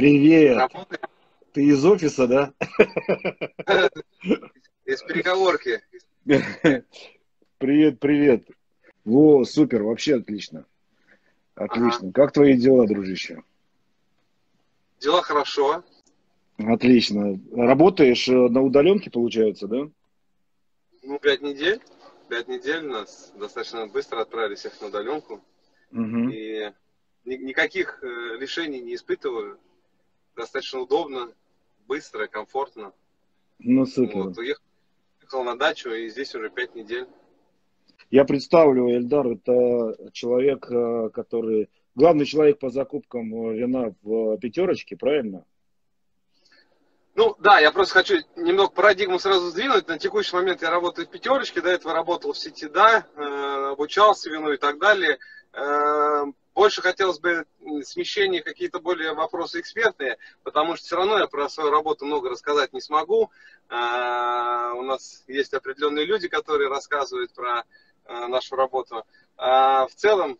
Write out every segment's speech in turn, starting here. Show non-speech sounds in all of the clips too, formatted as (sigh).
Привет. Работаем? Ты из офиса, да? Из переговорки. Привет, привет. Во, супер, вообще отлично. Отлично. Ага. Как твои дела, дружище? Дела хорошо. Отлично. Работаешь э, на удаленке, получается, да? Ну, пять недель. Пять недель нас достаточно быстро отправили всех на удаленку. Угу. И никаких э, решений не испытываю. Достаточно удобно, быстро, комфортно. Ну, супер. Вот, уехал на дачу, и здесь уже пять недель. Я представлю, Эльдар, это человек, э, который... Главный человек по закупкам э, вина в пятерочке, правильно? Ну да, я просто хочу немного парадигму сразу сдвинуть. На текущий момент я работаю в пятерочке, до этого работал в сети, да, э, обучался вину и так далее. Больше хотелось бы смещения какие-то более вопросы экспертные, потому что все равно я про свою работу много рассказать не смогу. А, у нас есть определенные люди, которые рассказывают про а, нашу работу. А в целом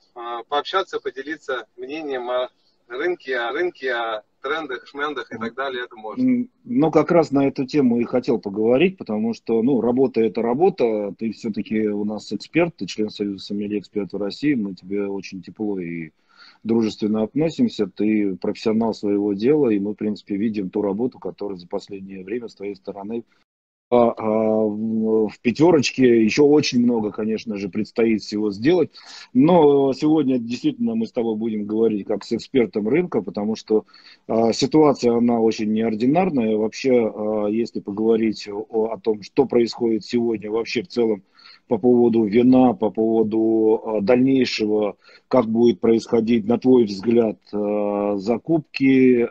пообщаться, поделиться мнением о рынке, о рынке, о трендах, шмендах и так далее, это можно. Ну, как раз на эту тему и хотел поговорить, потому что, ну, работа – это работа, ты все-таки у нас эксперт, ты член Союза сомелье экспертов России, мы тебе очень тепло и дружественно относимся, ты профессионал своего дела, и мы, в принципе, видим ту работу, которая за последнее время с твоей стороны в пятерочке. Еще очень много, конечно же, предстоит всего сделать. Но сегодня действительно мы с тобой будем говорить как с экспертом рынка, потому что а, ситуация, она очень неординарная. Вообще, если поговорить о, о том, что происходит сегодня вообще в целом по поводу вина, по поводу дальнейшего, как будет происходить, на твой взгляд, закупки,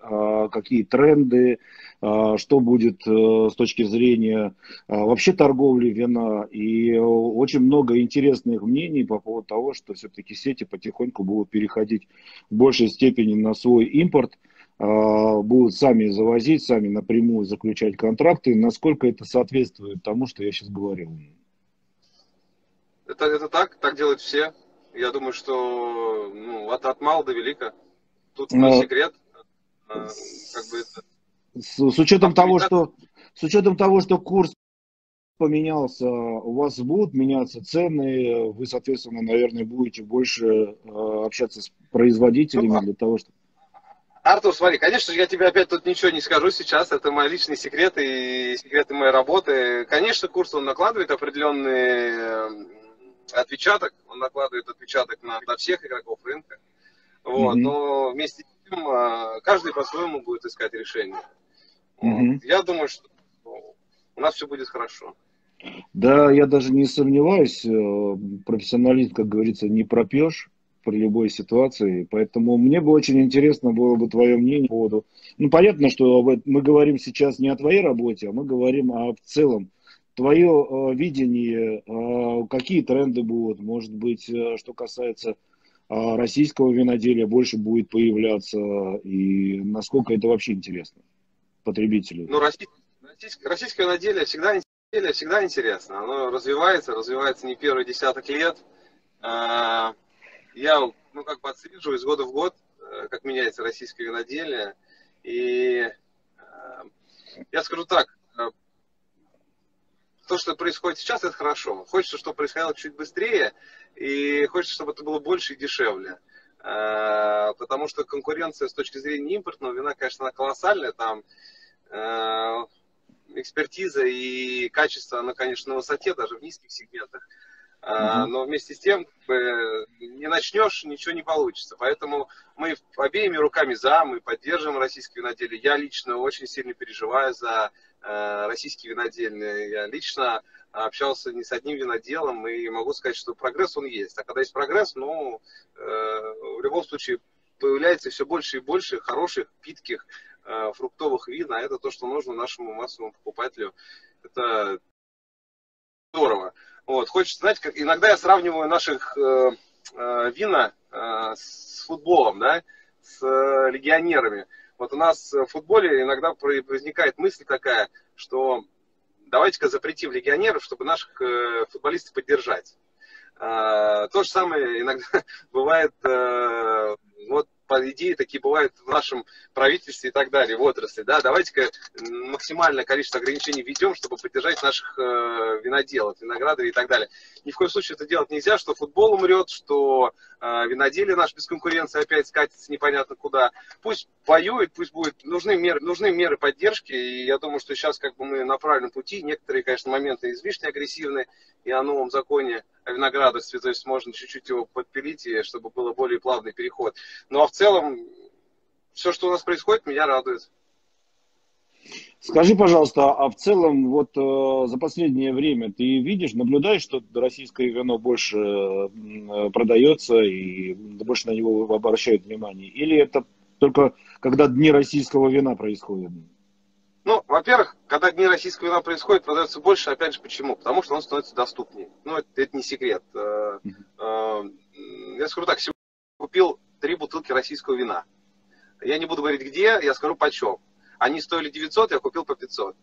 какие тренды, а, что будет э, с точки зрения а, вообще торговли вина. И очень много интересных мнений по поводу того, что все-таки сети потихоньку будут переходить в большей степени на свой импорт, а, будут сами завозить, сами напрямую заключать контракты. Насколько это соответствует тому, что я сейчас говорил? Это, это так, так делают все. Я думаю, что ну, от, от мала до велика. Тут не Но... секрет. Как бы это с, с учетом того, что с учетом того, что курс поменялся, у вас будут меняться цены, вы, соответственно, наверное, будете больше э, общаться с производителями ну, для того, чтобы... Артур, смотри, конечно же, я тебе опять тут ничего не скажу сейчас, это мои личные секреты и секреты моей работы. Конечно, курс, он накладывает определенный э, отпечаток, он накладывает отпечаток на, на всех игроков рынка, вот, mm-hmm. но вместе с тем э, каждый по-своему будет искать решение. Угу. Я думаю, что у нас все будет хорошо. Да, я даже не сомневаюсь. Э, профессионализм, как говорится, не пропьешь при любой ситуации. Поэтому мне бы очень интересно было бы твое мнение по поводу... Ну, понятно, что мы говорим сейчас не о твоей работе, а мы говорим о в целом. Твое э, видение, э, какие тренды будут, может быть, что касается российского виноделия, больше будет появляться, и насколько это вообще интересно потребителю? Ну, российское, российское виноделие всегда, всегда интересно. Оно развивается, развивается не первый десяток лет. А, я, ну, как бы отслеживаю из года в год, э, как меняется российское виноделие. И э, я скажу так, э, то, что происходит сейчас, это хорошо. Хочется, чтобы происходило чуть быстрее, и хочется, чтобы это было больше и дешевле. Потому что конкуренция с точки зрения импортного вина, конечно, она колоссальная. Там экспертиза и качество, оно, конечно, на высоте, даже в низких сегментах. Mm-hmm. Но вместе с тем, не начнешь, ничего не получится. Поэтому мы обеими руками за, мы поддерживаем российские виноделие. Я лично очень сильно переживаю за э, российские винодельные. Я лично общался не с одним виноделом и могу сказать, что прогресс он есть. А когда есть прогресс, ну, в любом случае появляется все больше и больше хороших, питких, Э, фруктовых вин, а это то, что нужно нашему массовому покупателю. Это здорово. Вот. Хочется, знаете, как иногда я сравниваю наших э, э, вина э, с футболом, да, с э, легионерами. Вот у нас в футболе иногда возникает мысль такая, что давайте-ка запретим легионеров, чтобы наших э, футболистов поддержать. Э, то же самое иногда (laughs) бывает э, вот идеи такие бывают в нашем правительстве и так далее, в отрасли, да, давайте-ка максимальное количество ограничений введем, чтобы поддержать наших э, виноделов, виноградарей и так далее. Ни в коем случае это делать нельзя, что футбол умрет, что э, виноделие наш без конкуренции опять скатится непонятно куда. Пусть воюет, пусть будет, нужны меры, нужны меры поддержки, и я думаю, что сейчас как бы мы на правильном пути, некоторые, конечно, моменты излишне агрессивны, и о новом законе о виноградарстве, то есть можно чуть-чуть его подпилить, и чтобы был более плавный переход. Ну а в целом, все, что у нас происходит, меня радует. Скажи, пожалуйста, а в целом вот э, за последнее время ты видишь, наблюдаешь, что российское вино больше э, продается и больше на него обращают внимание? Или это только когда дни российского вина происходят? Ну, во-первых, когда дни российского вина происходят, продается больше, опять же, почему? Потому что он становится доступнее. Ну, это, это не секрет. Э, э, я скажу так, сегодня купил три бутылки российского вина. Я не буду говорить где, я скажу почем. Они стоили 900, я купил по 500.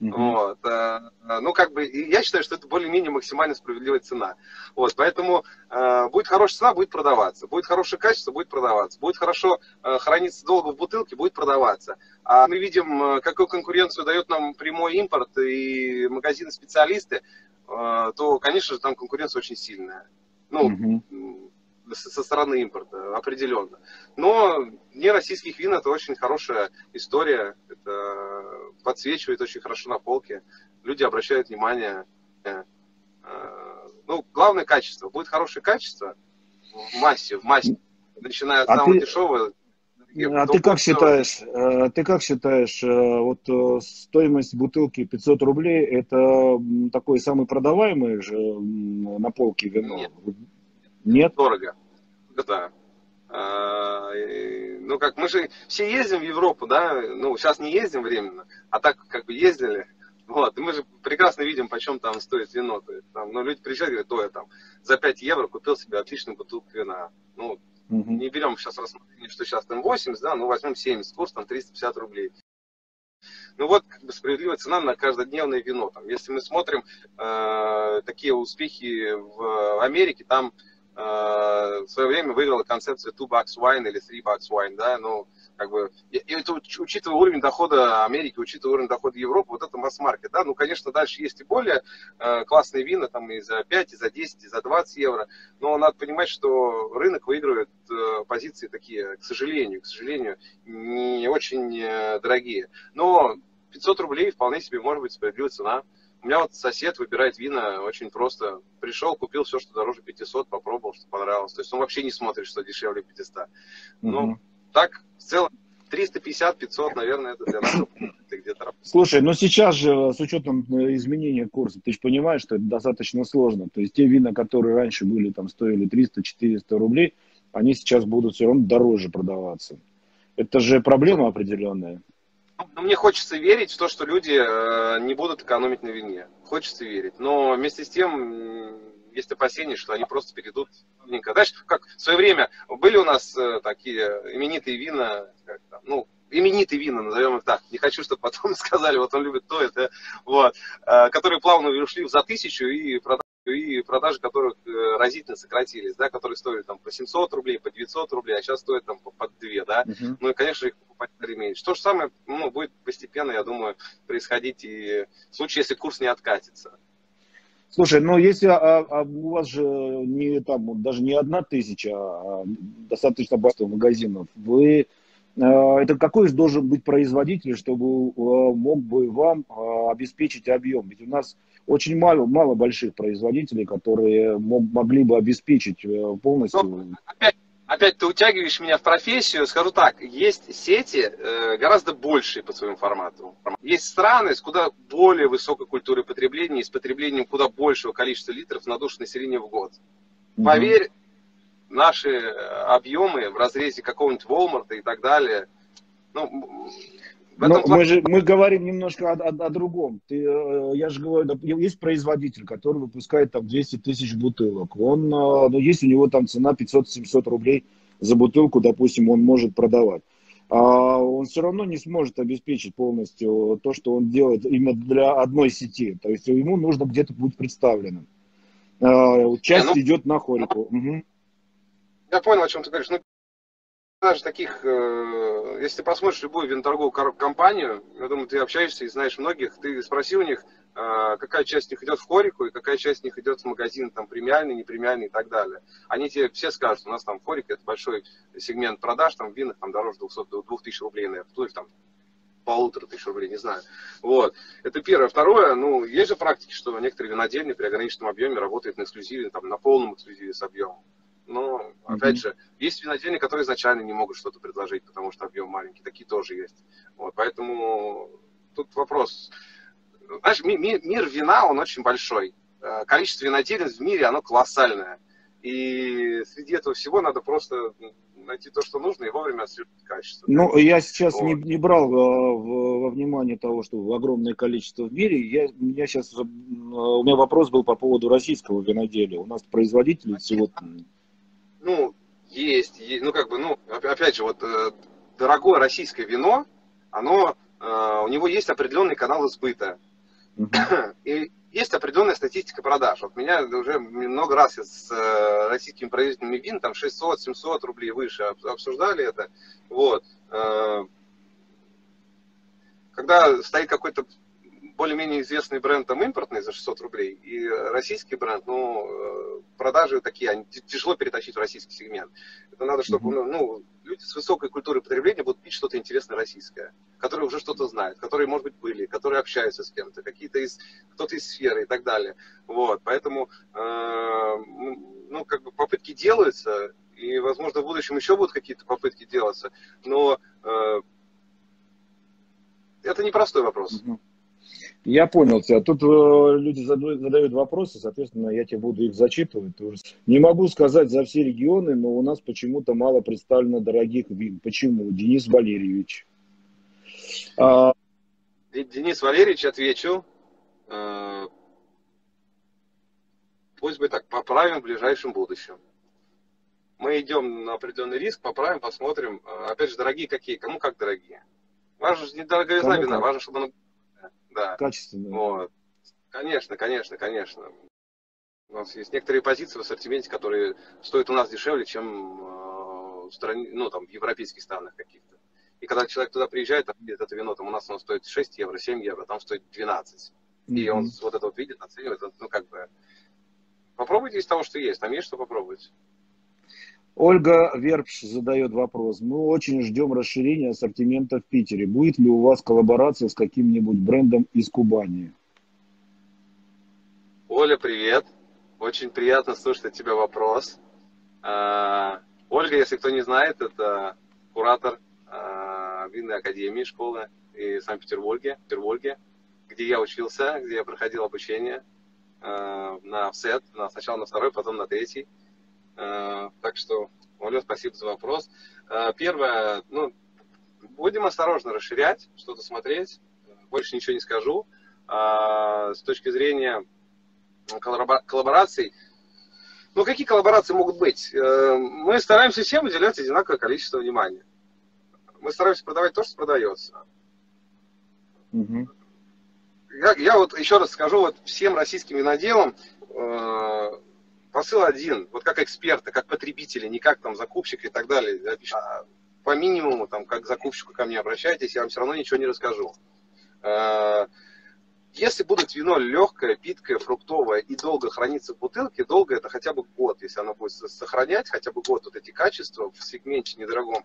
Uh-huh. Вот. Э, ну, как бы, я считаю, что это более-менее максимально справедливая цена. Вот, поэтому э, будет хорошая цена, будет продаваться. Будет хорошее качество, будет продаваться. Будет хорошо э, храниться долго в бутылке, будет продаваться. А мы видим, э, какую конкуренцию дает нам прямой импорт и магазины-специалисты, э, то, конечно же, там конкуренция очень сильная. Ну, uh-huh со стороны импорта, определенно. Но не российских вин это очень хорошая история. Это подсвечивает очень хорошо на полке. Люди обращают внимание. Э, ну, главное качество. Будет хорошее качество в массе, в массе. Начиная от а самого ты... дешевого а ты как считаешь, э, ты как считаешь, э, вот стоимость бутылки 500 рублей, это такой самый продаваемый же на полке вино? Нет. Нет? Дорого. Да. А, ну, как мы же все ездим в Европу, да, ну, сейчас не ездим временно, а так как бы ездили, вот, и мы же прекрасно видим, почем там стоит вино. То есть, там, ну, люди приезжают и говорят, то я там за 5 евро купил себе отличную бутылку вина. Ну, угу. не берем сейчас рассмотрение, что сейчас там 80, да, ну, возьмем 70, курс там 350 рублей. Ну вот как бы справедливая цена на каждодневное вино. Там, если мы смотрим э, такие успехи в Америке, там в свое время выиграла концепцию two bucks wine или three bucks wine, да, ну, как бы, и это учитывая уровень дохода Америки, учитывая уровень дохода Европы, вот это масс-маркет, да, ну, конечно, дальше есть и более э, классные вина, там, и за 5, и за 10, и за 20 евро, но надо понимать, что рынок выигрывает э, позиции такие, к сожалению, к сожалению, не очень э, дорогие, но 500 рублей вполне себе может быть справедливая цена, у меня вот сосед выбирает вина очень просто. Пришел, купил все, что дороже 500, попробовал, что понравилось. То есть он вообще не смотрит, что дешевле 500. Ну, mm так, в целом, 350-500, наверное, это для нас где-то Слушай, но сейчас же с учетом э, изменения курса, ты же понимаешь, что это достаточно сложно. То есть те вина, которые раньше были, там стоили 300-400 рублей, они сейчас будут все равно дороже продаваться. Это же проблема определенная. Ну, мне хочется верить в то, что люди э, не будут экономить на вине. Хочется верить. Но вместе с тем есть опасения, что они просто перейдут. Знаешь, как в свое время были у нас э, такие именитые вина, как там, ну, именитые вина, назовем их так. Не хочу, чтобы потом (laughs) сказали, вот он любит то, это, вот, э, которые плавно ушли за тысячу и продали и продажи которых э, разительно сократились, да, которые стоили там по 700 рублей, по 900 рублей, а сейчас стоят там по, по 2, да, uh-huh. ну и, конечно, их покупать меньше. То же самое, ну, будет постепенно, я думаю, происходить и в случае, если курс не откатится. Слушай, ну если а, а у вас же не там даже не одна тысяча, а достаточно больших магазинов, вы а, это какой же должен быть производитель, чтобы а, мог бы вам обеспечить объем? Ведь у нас очень мало, мало больших производителей, которые могли бы обеспечить э, полностью. Но, ну, опять, опять ты утягиваешь меня в профессию. Скажу так, есть сети э, гораздо большие по своему формату. Есть страны с куда более высокой культурой потребления и с потреблением куда большего количества литров на душу населения в год. Поверь, наши объемы в разрезе какого-нибудь Walmart и так далее, ну, но мы же мы говорим немножко о, о, о другом. Ты, э, я же говорю, есть производитель, который выпускает там 200 тысяч бутылок. Он, э, ну, есть у него там цена 500-700 рублей за бутылку, допустим, он может продавать. А он все равно не сможет обеспечить полностью то, что он делает именно для одной сети. То есть ему нужно где-то быть представленным. А, часть ну, идет на хорику. Угу. Я понял, о чем ты говоришь. Ну, даже таких, э, если ты посмотришь любую виноторговую компанию, я думаю, ты общаешься и знаешь многих, ты спроси у них, э, какая часть них идет в хорику и какая часть них идет в магазин, там, премиальный, непремиальный и так далее. Они тебе все скажут, у нас там хорик это большой сегмент продаж, там, винных там дороже 200, 2000 рублей, наверное, вплоть там полутора тысяч рублей, не знаю. Вот. Это первое. Второе, ну, есть же практики, что некоторые винодельни при ограниченном объеме работают на эксклюзиве, там, на полном эксклюзиве с объемом. Но, опять mm-hmm. же, есть винодельни, которые изначально не могут что-то предложить, потому что объем маленький. Такие тоже есть. Вот, поэтому тут вопрос. Знаешь, ми- ми- мир вина, он очень большой. Э, количество винодельниц в мире, оно колоссальное. И среди этого всего надо просто найти то, что нужно, и вовремя отслеживать качество. Ну, я сейчас вот. не, не брал а, в, во внимание того, что огромное количество в мире. Я, у меня сейчас у меня вопрос был по поводу российского виноделия. У нас производители всего... Ну, есть, есть, ну, как бы, ну, опять же, вот э, дорогое российское вино, оно, э, у него есть определенный канал сбыта. Uh-huh. (coughs) И есть определенная статистика продаж. Вот меня уже много раз с э, российскими производителями вин, там 600-700 рублей выше обсуждали это. Вот. Когда стоит какой-то более-менее известный бренд там импортный за 600 рублей и российский бренд, ну, э, продажи такие, они тяжело перетащить в российский сегмент. Это надо, чтобы, ну, ну, люди с высокой культурой потребления будут пить что-то интересное российское, которые уже что-то знают, которые, может быть, были, которые общаются с кем-то, какие-то из, кто-то из сферы и так далее. Вот, поэтому, э, ну, как бы попытки делаются, и, возможно, в будущем еще будут какие-то попытки делаться, но э, это непростой вопрос. Mm-hmm. Я понял тебя. Тут э, люди задают, задают вопросы, соответственно, я тебе буду их зачитывать. Не могу сказать за все регионы, но у нас почему-то мало представлено дорогих вин. Почему? Денис Валерьевич. А... Денис Валерьевич, отвечу. Э, пусть бы так, поправим в ближайшем будущем. Мы идем на определенный риск, поправим, посмотрим. Э, опять же, дорогие какие? Кому как дорогие? Важно же не дороговизна вина, важно, чтобы она да. Качественно. Вот. Конечно, конечно, конечно. У нас есть некоторые позиции в ассортименте, которые стоят у нас дешевле, чем э, в стране, ну, там, в европейских странах каких-то. И когда человек туда приезжает, там видит это вино, там у нас оно стоит 6 евро, 7 евро, там стоит 12. Mm-hmm. И он вот это вот видит, оценивает, ну, как бы... Попробуйте из того, что есть, там есть что попробовать. Ольга Вербш задает вопрос. Мы очень ждем расширения ассортимента в Питере. Будет ли у вас коллаборация с каким-нибудь брендом из Кубани? Оля, привет. Очень приятно слышать от тебя вопрос. А, Ольга, если кто не знает, это куратор а, винной академии школы и Санкт-Петербурге, Петербурге, где я учился, где я проходил обучение а, на ВСЭТ, сначала на второй, потом на третий. Э, так что, Оля, спасибо за вопрос. Э, первое, ну, будем осторожно расширять, что-то смотреть. Больше ничего не скажу. Э, с точки зрения коллабораций, ну, какие коллаборации могут быть? Мы стараемся всем уделять одинаковое количество внимания. Мы стараемся продавать то, что продается. Угу. Я, я вот еще раз скажу вот всем российским виноделам, посыл один, вот как эксперта, как потребителя, не как там закупщик и так далее. А по минимуму, там, как закупщику ко мне обращайтесь, я вам все равно ничего не расскажу. Э, если будет вино легкое, питкое, фруктовое и долго хранится в бутылке, долго это хотя бы год, если оно будет сохранять хотя бы год вот эти качества в сегменте недорогом,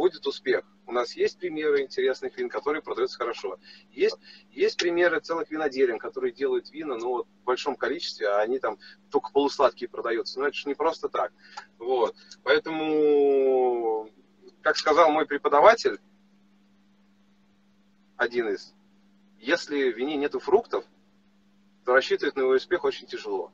будет успех. У нас есть примеры интересных вин, которые продаются хорошо. Есть, есть примеры целых виноделин, которые делают вина ну, в большом количестве, а они там только полусладкие продаются. Но это же не просто так. Вот. Поэтому, как сказал мой преподаватель, один из, если в вине нету фруктов, то рассчитывать на его успех очень тяжело.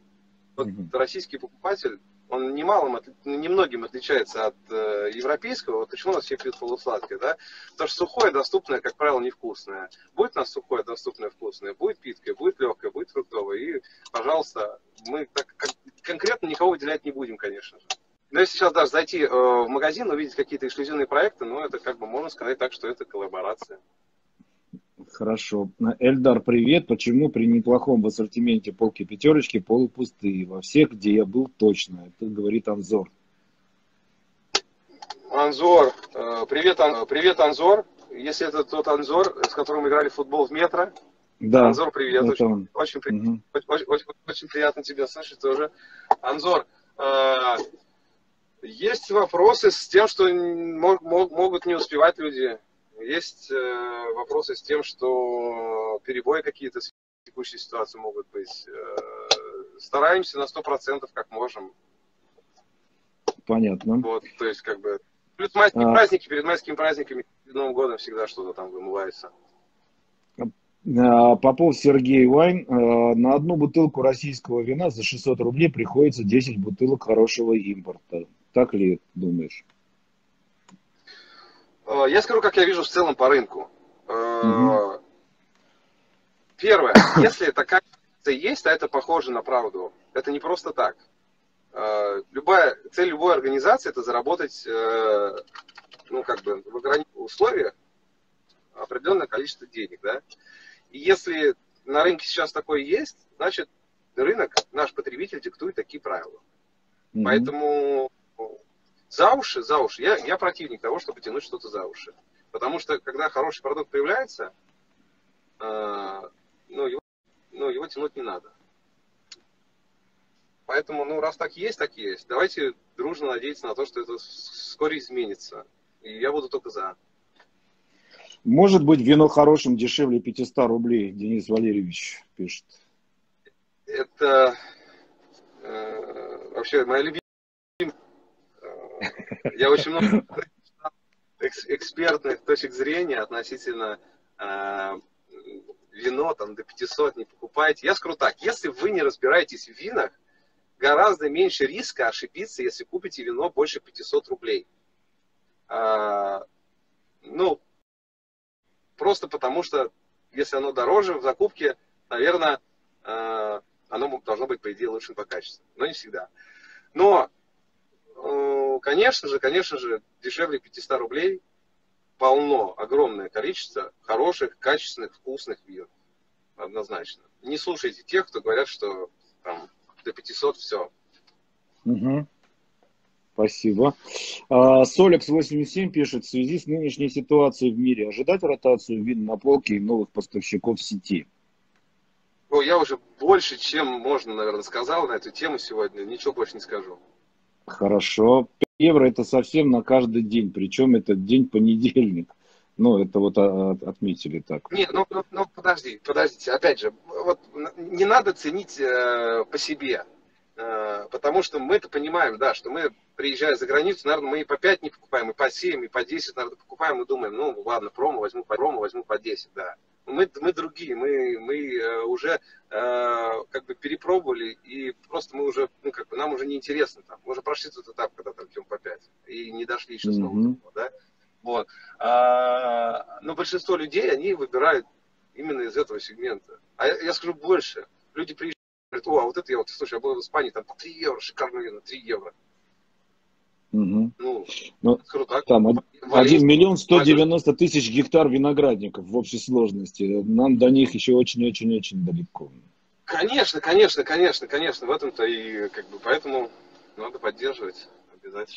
Вот mm-hmm. российский покупатель он немалым, немногим отличается от э, европейского. Вот почему у нас все пьют полусладкое, да? Потому что сухое, доступное, как правило, невкусное. Будет у нас сухое, доступное, вкусное, будет питкое, будет легкое, будет фруктовое. И, пожалуйста, мы так конкретно никого выделять не будем, конечно же. Но если сейчас даже зайти э, в магазин, увидеть какие-то эксклюзивные проекты, ну, это как бы можно сказать так, что это коллаборация. Хорошо. Эльдар, привет. Почему при неплохом в ассортименте полки пятерочки полупустые? Во всех, где я был, точно. Это говорит Анзор. Анзор, э, привет, привет, Анзор. Если это тот Анзор, с которым играли в футбол в метро. Да. Анзор, привет. Это очень, он. очень, при- Мгм. очень, очень, очень приятно тебя слышать тоже. Анзор, э, есть вопросы с тем, что мо- мо- могут не успевать люди. Есть э, вопросы с тем, что перебои какие-то с текущей ситуации могут быть. Э, стараемся на 100% как можем. Понятно. Вот, то есть, как бы, плюс майские А. праздники, перед майскими праздниками, перед Новым годом всегда что-то там вымывается. А, Попов Сергей Вайн. а, На одну бутылку российского вина за 600 рублей приходится 10 бутылок хорошего импорта. Так ли думаешь? Э, Я скажу, как я вижу в целом по рынку. Мгм. Первое, (coughs) если такая акция есть, то это похоже на правду. Это не просто так. Э, Любая, цель любой организации это заработать, ну, как бы, в ограниченных условиях определенное количество денег, да. И если на рынке сейчас такое есть, значит, рынок, наш потребитель диктует такие правила. Мгм. Поэтому за уши, за уши. Я, я противник того, чтобы тянуть что-то за уши. Потому что, когда хороший продукт появляется, э, ну, его, ну, его тянуть не надо. Поэтому, ну, раз так есть, так есть. Давайте дружно надеяться на то, что это вскоре изменится. И я буду только за. Может быть, вино хорошим дешевле 500 рублей, Денис Валерьевич пишет. Это э, вообще моя любимая. Э, я очень много экс- экспертных точек зрения относительно э, вино там до 500 не покупайте. Я скажу так, если вы не разбираетесь в винах, гораздо меньше риска ошибиться, если купите вино больше 500 рублей. А, ну, просто потому что, если оно дороже в закупке, наверное, э, оно должно быть, по идее, лучшим по качеству. Но не всегда. Но, э, конечно же, конечно же, дешевле 500 рублей полно, огромное количество хороших, качественных, вкусных вин. Однозначно. Не слушайте тех, кто говорят, что там до 500 все. Мгм. Спасибо. А, Солекс 87 пишет, в связи с нынешней ситуацией в мире ожидать ротацию вин на полке и новых поставщиков в сети? О, я уже больше, чем можно, наверное, сказал на эту тему сегодня. Ничего больше не скажу. Хорошо. 5 евро это совсем на каждый день, причем это день понедельник. Ну, это вот а, от- отметили так. Нет, ну, ну, ну, подожди, подождите. Опять же, вот не надо ценить э, по себе. Э, потому что мы это понимаем, да, что мы, приезжая за границу, наверное, мы и по 5 не покупаем, и по 7, и по 10, наверное, покупаем, и думаем, ну, ладно, промо возьму по промо, возьму по 10, да. Мы, мы другие, мы, мы э, уже э, как бы перепробовали, и просто мы уже, ну, как бы нам уже неинтересно там. Мы уже прошли тот этап, когда там пьем по 5, и не дошли еще снова Мгм. до да. Вот. А, но большинство людей, они выбирают именно из этого сегмента. А я, я скажу больше. Люди приезжают, говорят, о, а вот это я вот, слушай, я был в Испании, там по 3 евро, шикарное вино, 3 евро. Мгм. Ну, Ну, так. Там од- Валерий, 1 миллион 190 тысяч гектар виноградников в общей сложности. Нам до них еще очень-очень-очень далеко. Конечно, конечно, конечно, конечно. В этом-то и как бы поэтому надо поддерживать обязательно.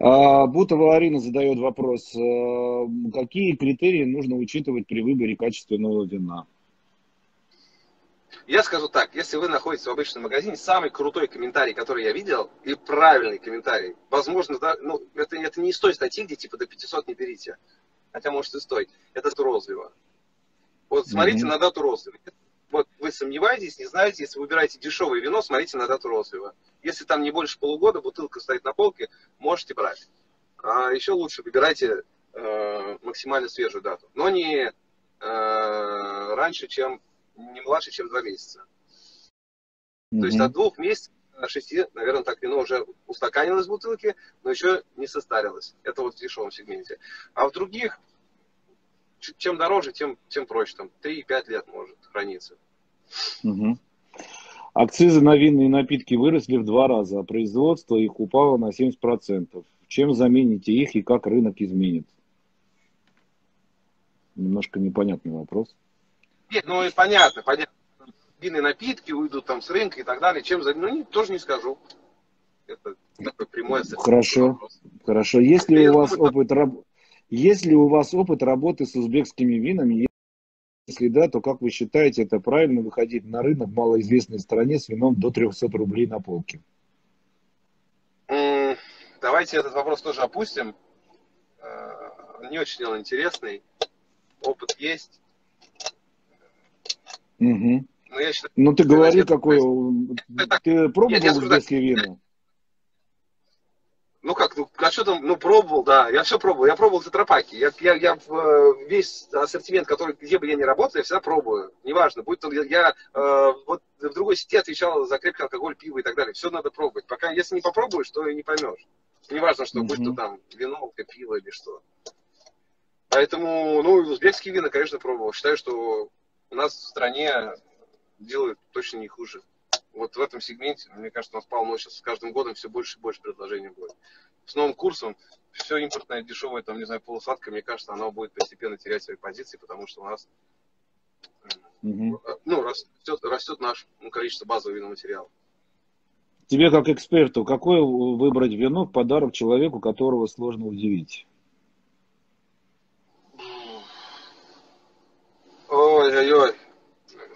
А, Бутова Арина задает вопрос. а, Какие критерии нужно учитывать при выборе качественного вина? Я скажу так, если вы находитесь в обычном магазине, самый крутой комментарий, который я видел, и правильный комментарий, возможно, да, ну, это, это не из той статьи, где типа до 500 не берите, хотя может и стоит, это дату розлива. Вот смотрите Мгм. на дату розлива. Вот вы сомневаетесь, не знаете, если выбираете дешевое вино, смотрите на дату розлива. Если там не больше полугода, бутылка стоит на полке, можете брать. А еще лучше выбирайте э, максимально свежую дату, но не э, раньше, чем не младше, чем два месяца. То есть от двух месяцев до шести, наверное, так вино уже устаканилось в бутылке, но еще не состарилось. Это вот в дешевом сегменте. А в других, чем дороже, тем, тем проще. Там 3-5 лет может храниться. Мгм. Акцизы на винные напитки выросли в два раза, а производство их упало на 70%. Чем замените их и как рынок изменит? Немножко непонятный вопрос. Нет, ну и понятно, понятно. Винные напитки уйдут там с рынка и так далее. Чем за... Ну, не, тоже не скажу. Это такой прямой Хорошо, вопрос. хорошо. Есть ли у вас опыт, есть ли у вас опыт работы с узбекскими винами? Если да, то как вы считаете, это правильно выходить на рынок в малоизвестной стране с вином до 300 рублей на полке? Давайте этот вопрос тоже опустим. Э, не очень он интересный. Опыт есть. Угу. Но я считаю, ну ты говори, какой... Ты пробовал узбекские вина? Ну как, ну а что там, ну пробовал, да, я все пробовал, я пробовал тетрапаки, я, я, я э, весь ассортимент, который, где бы я ни работал, я всегда пробую, неважно, будет он, я, я э, вот в другой сети отвечал за крепкий алкоголь, пиво и так далее, все надо пробовать, пока, если не попробуешь, то и не поймешь, неважно, что, mm-hmm. будь то там вино, пиво или что. Поэтому, ну, узбекские вина, конечно, пробовал, считаю, что у нас в стране делают точно не хуже вот в этом сегменте, мне кажется, у нас полно сейчас с каждым годом все больше и больше предложений будет. С новым курсом все импортное, дешевое, там, не знаю, полусладкое, мне кажется, оно будет постепенно терять свои позиции, потому что у нас угу. ну, растет, растет наше ну, количество базового винного материала. Тебе как эксперту, какое выбрать вино в подарок человеку, которого сложно удивить? Ой-ой-ой,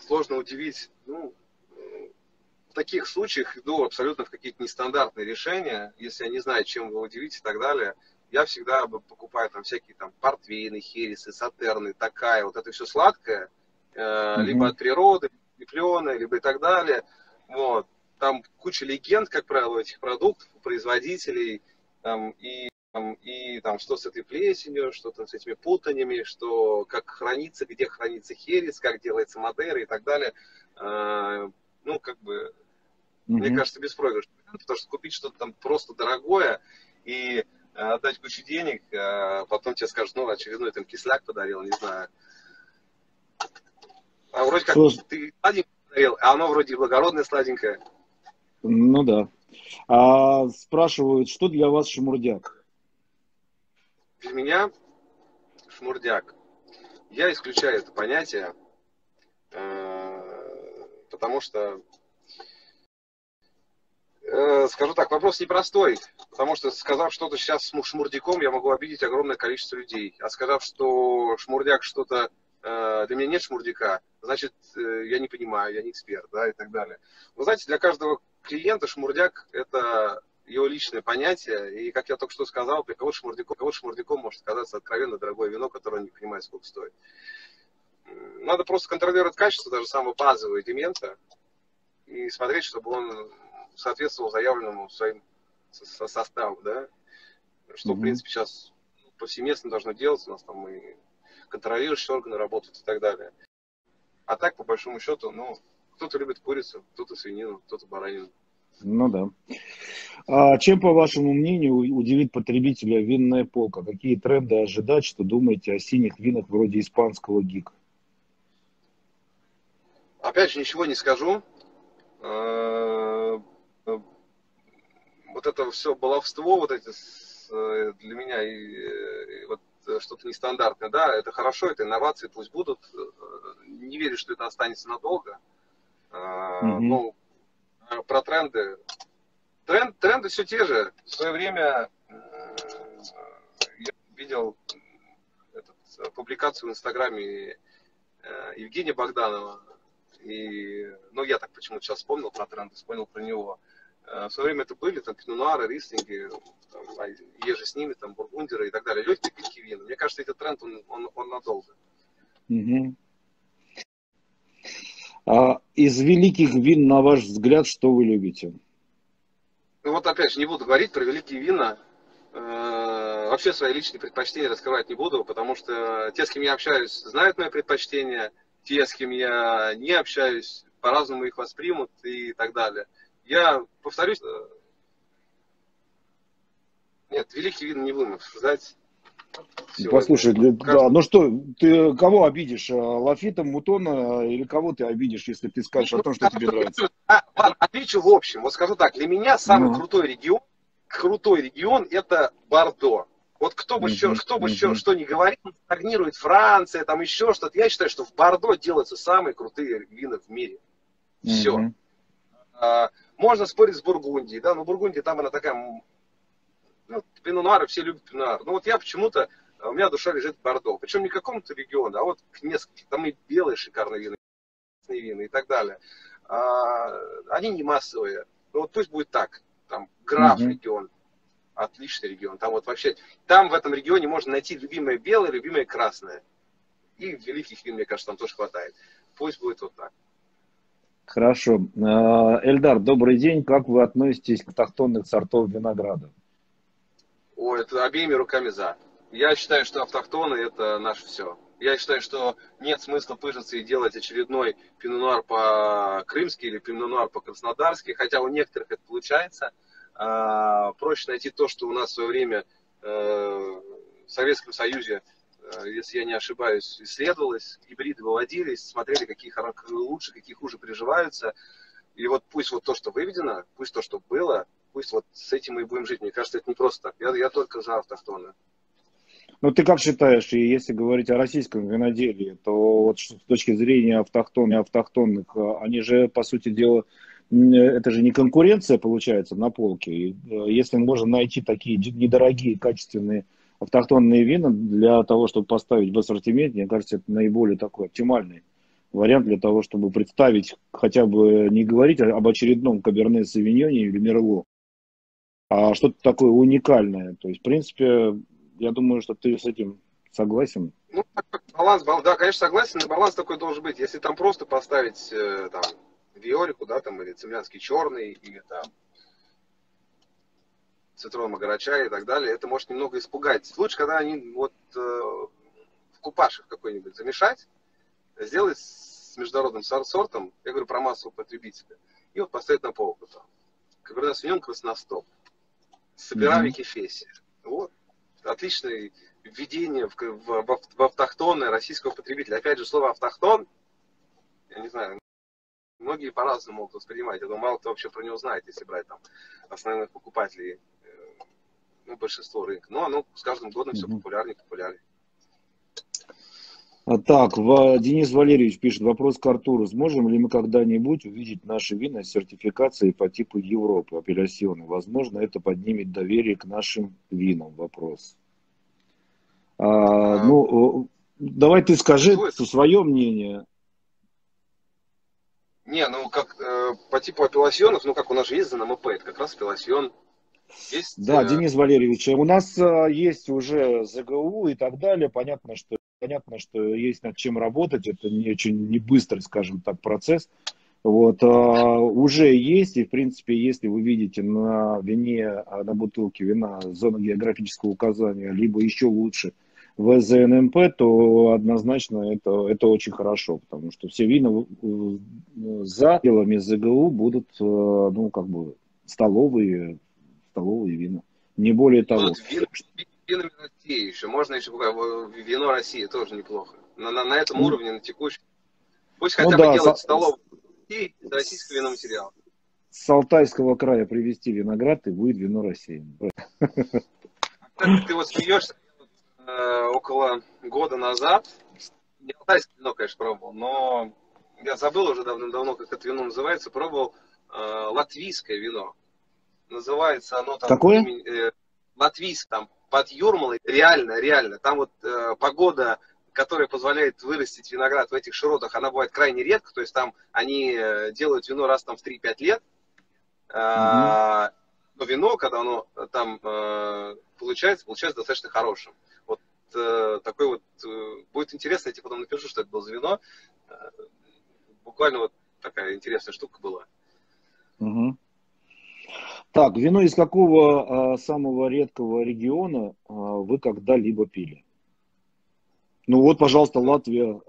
сложно удивить. Ну, в таких случаях иду абсолютно в какие-то нестандартные решения, если я не знаю, чем его удивить и так далее. Я всегда покупаю там всякие там портвейны, хересы, сатерны, такая, вот это все сладкое, э, mm-hmm. либо от природы, лепленое, либо и так далее. Вот. Там куча легенд, как правило, этих продуктов, производителей, там, и и там что с этой плесенью, что там с этими путанями, что как хранится, где хранится херес, как делается Мадейра и так далее. Э, ну, как бы Mm-hmm. Мне кажется, беспроигрышный потому что купить что-то там просто дорогое и э, отдать кучу денег, а потом тебе скажут, ну, очередной там кисляк подарил, не знаю. А вроде как Слушай... ты сладенькое подарил, а оно вроде благородное сладенькое. Ну да. А, спрашивают, что для вас шмурдяк? Для меня шмурдяк. Я исключаю это понятие, э, потому что Э, скажу так, вопрос непростой, потому что сказав что-то сейчас с шмурдяком, я могу обидеть огромное количество людей. А сказав, что шмурдяк что-то, э, для меня нет шмурдяка, значит, я не понимаю, я не эксперт, да, и так далее. Вы знаете, для каждого клиента шмурдяк – это его личное понятие, и, как я только что сказал, для кого шмурдяком, кого шмурдяком может оказаться откровенно дорогое вино, которое он не понимает, сколько стоит. Надо просто контролировать качество даже самого базового элемента и смотреть, чтобы он соответствовал заявленному своим составу, да, что, mm-hmm. в принципе, сейчас повсеместно должно делаться, у нас там и контролирующие органы работают и так далее. А так, по большому счету, ну, кто-то любит курицу, кто-то свинину, кто-то баранину. Ну да. А чем, по вашему мнению, удивит потребителя винная полка? Какие тренды ожидать? Что думаете о синих винах вроде испанского гик? Опять же, ничего не скажу. А, вот это все баловство, вот эти э, для меня и, и вот э, что-то нестандартное, да, это хорошо, это инновации, пусть будут. Э, не верю, что это останется надолго. Mm-hmm. Ну, про тренды. Тренд, тренды все те же. В свое время я видел этот, публикацию в Инстаграме Евгения Богданова. И, ну, я так почему-то сейчас вспомнил про тренды, вспомнил про него. Э, в свое время это были там пинонуары, рислинги, а еже с ними, там, бургундеры и так далее. Легкие питки вина. Мне кажется, этот тренд, он, он, он надолго. Угу. А из великих вин, на ваш взгляд, что вы любите? Ну вот опять же, не буду говорить про великие вина. Э, вообще свои личные предпочтения раскрывать не буду, потому что те, с кем я общаюсь, знают мои предпочтения. Те, с кем я не общаюсь, по-разному их воспримут и так далее. Я повторюсь, э, нет, великий вин не будем обсуждать. Все Послушай, это, да, ну что, ты кого обидишь? Э, Лафита, Мутона или кого ты обидишь, если ты скажешь о том, что тебе нравится? А, ладно, отвечу в общем. Вот скажу так, для меня самый ну. крутой регион, крутой регион это Бордо. Вот кто бы, еще, кто бы еще что ни говорил, стагнирует Франция, там еще что-то. Я считаю, что в Бордо делаются самые крутые вина в мире. Все. Можно спорить с Бургундией, да, но Бургундия там она такая, ну, пинонуары все любят пинонуар. Ну вот я почему-то, у меня душа лежит в Бордо. Причем не к какому-то региону, а вот к нескольким. Там и белые шикарные вины, и вины и так далее. А, они не массовые. Ну вот пусть будет так. Там граф mm-hmm. регион, отличный регион. Там вот вообще, там в этом регионе можно найти любимое белое, любимое красное. И великих вин, мне кажется, там тоже хватает. Пусть будет вот так. Хорошо. А, Эльдар, добрый день. Как вы относитесь к автохтонных сортов винограда? О, это обеими руками за. Я считаю, что автохтоны это наше все. Я считаю, что нет смысла пыжиться и делать очередной пинонуар по-крымски или пинонуар по-краснодарски, хотя у некоторых это получается. А, проще найти то, что у нас в свое время э, в Советском Союзе Э, если я не ошибаюсь, исследовалось, гибриды выводились, смотрели, какие лучше, какие хуже приживаются. И вот пусть вот то, что выведено, пусть то, что было, пусть вот с этим мы и будем жить. Мне кажется, это не просто так. Я, я только за автохтоны. Ну, ты как считаешь, если говорить о российском виноделии, то вот с точки зрения автохтон и автохтонных, э, они же, по сути дела, это же не конкуренция получается на полке. И э, если можно найти такие недорогие, качественные автохтонные вина для того, чтобы поставить в ассортимент, мне кажется, это наиболее такой оптимальный вариант для того, чтобы представить, хотя бы не говорить об очередном Каберне Савиньоне или Мерло, а что-то такое уникальное. То есть, в принципе, я думаю, что ты с этим согласен. Ну, баланс, да, конечно, согласен, но баланс такой должен быть. Если там просто поставить э, там, виолику, да, там, или цемлянский черный, или там цитрон Магарача и так далее, это может немного испугать. Лучше, когда они вот э, в купашах какой-нибудь замешать, сделать с международным сортом, я говорю про массового потребителя, и вот поставить на полку там. Каберне Савиньон Красностоп, Собирами mm-hmm. Кефеси. Вот. Отличное введение в, в, в, в автохтонное российского потребителя. Опять же, слово автохтон, я не знаю, многие по-разному могут воспринимать. Я думаю, мало кто вообще про него знает, если брать там основных покупателей ну, большинство рынка. Но оно с каждым годом все популярнее и популярнее. А так, Денис Валерьевич пишет, вопрос к Артуру. Сможем ли мы когда-нибудь увидеть наши вина с сертификацией по типу Европы, апеллясьоны? Возможно, это поднимет доверие к нашим винам. Вопрос. А, а, ну, давай ты скажи свое мнение. Не, ну как э, по типу апелласьонов, ну как у нас же есть за НМП, это как раз апелласьон есть, да, э... Денис Валерьевич, у нас э, есть уже ЗГУ и так далее. Понятно, что понятно, что есть над чем работать. Это не очень не быстрый, скажем так, процесс. Вот, а, уже есть, и в принципе, если вы видите на вине, а, на бутылке вина зону географического указания, либо еще лучше в ЗНМП, то однозначно это, это очень хорошо, потому что все вина за делами ЗГУ будут, э, ну, как бы, столовые, столовые вина. Не более того. Вот вин, винами России еще. Можно еще вино России тоже неплохо. На, на, на этом mm. уровне, на текущем. Пусть ну, хотя да, бы делают со... столовые и российского виноматериала. С Алтайского края привезти виноград, и будет вино России. Ты вот смеешься, э, около года назад, не алтайское вино, конечно, пробовал, но я забыл уже давно-давно, как это вино называется, пробовал э, латвийское вино. Называется оно там... Какое? Э, Латвийск, там, под Юрмалой. Реально, реально. Там вот э, погода, которая позволяет вырастить виноград в этих широтах, она бывает крайне редко. То есть там они э, делают вино раз там в 3-5 лет. Mm-hmm. но вино, когда оно там э, получается, получается достаточно хорошим. Вот э, такой вот... Э, будет интересно, я тебе потом напишу, что это было за вино. Э, буквально вот такая интересная штука была. Угу. Так, вино из какого а, самого редкого региона а, вы когда-либо пили? Ну вот, пожалуйста, Латвия.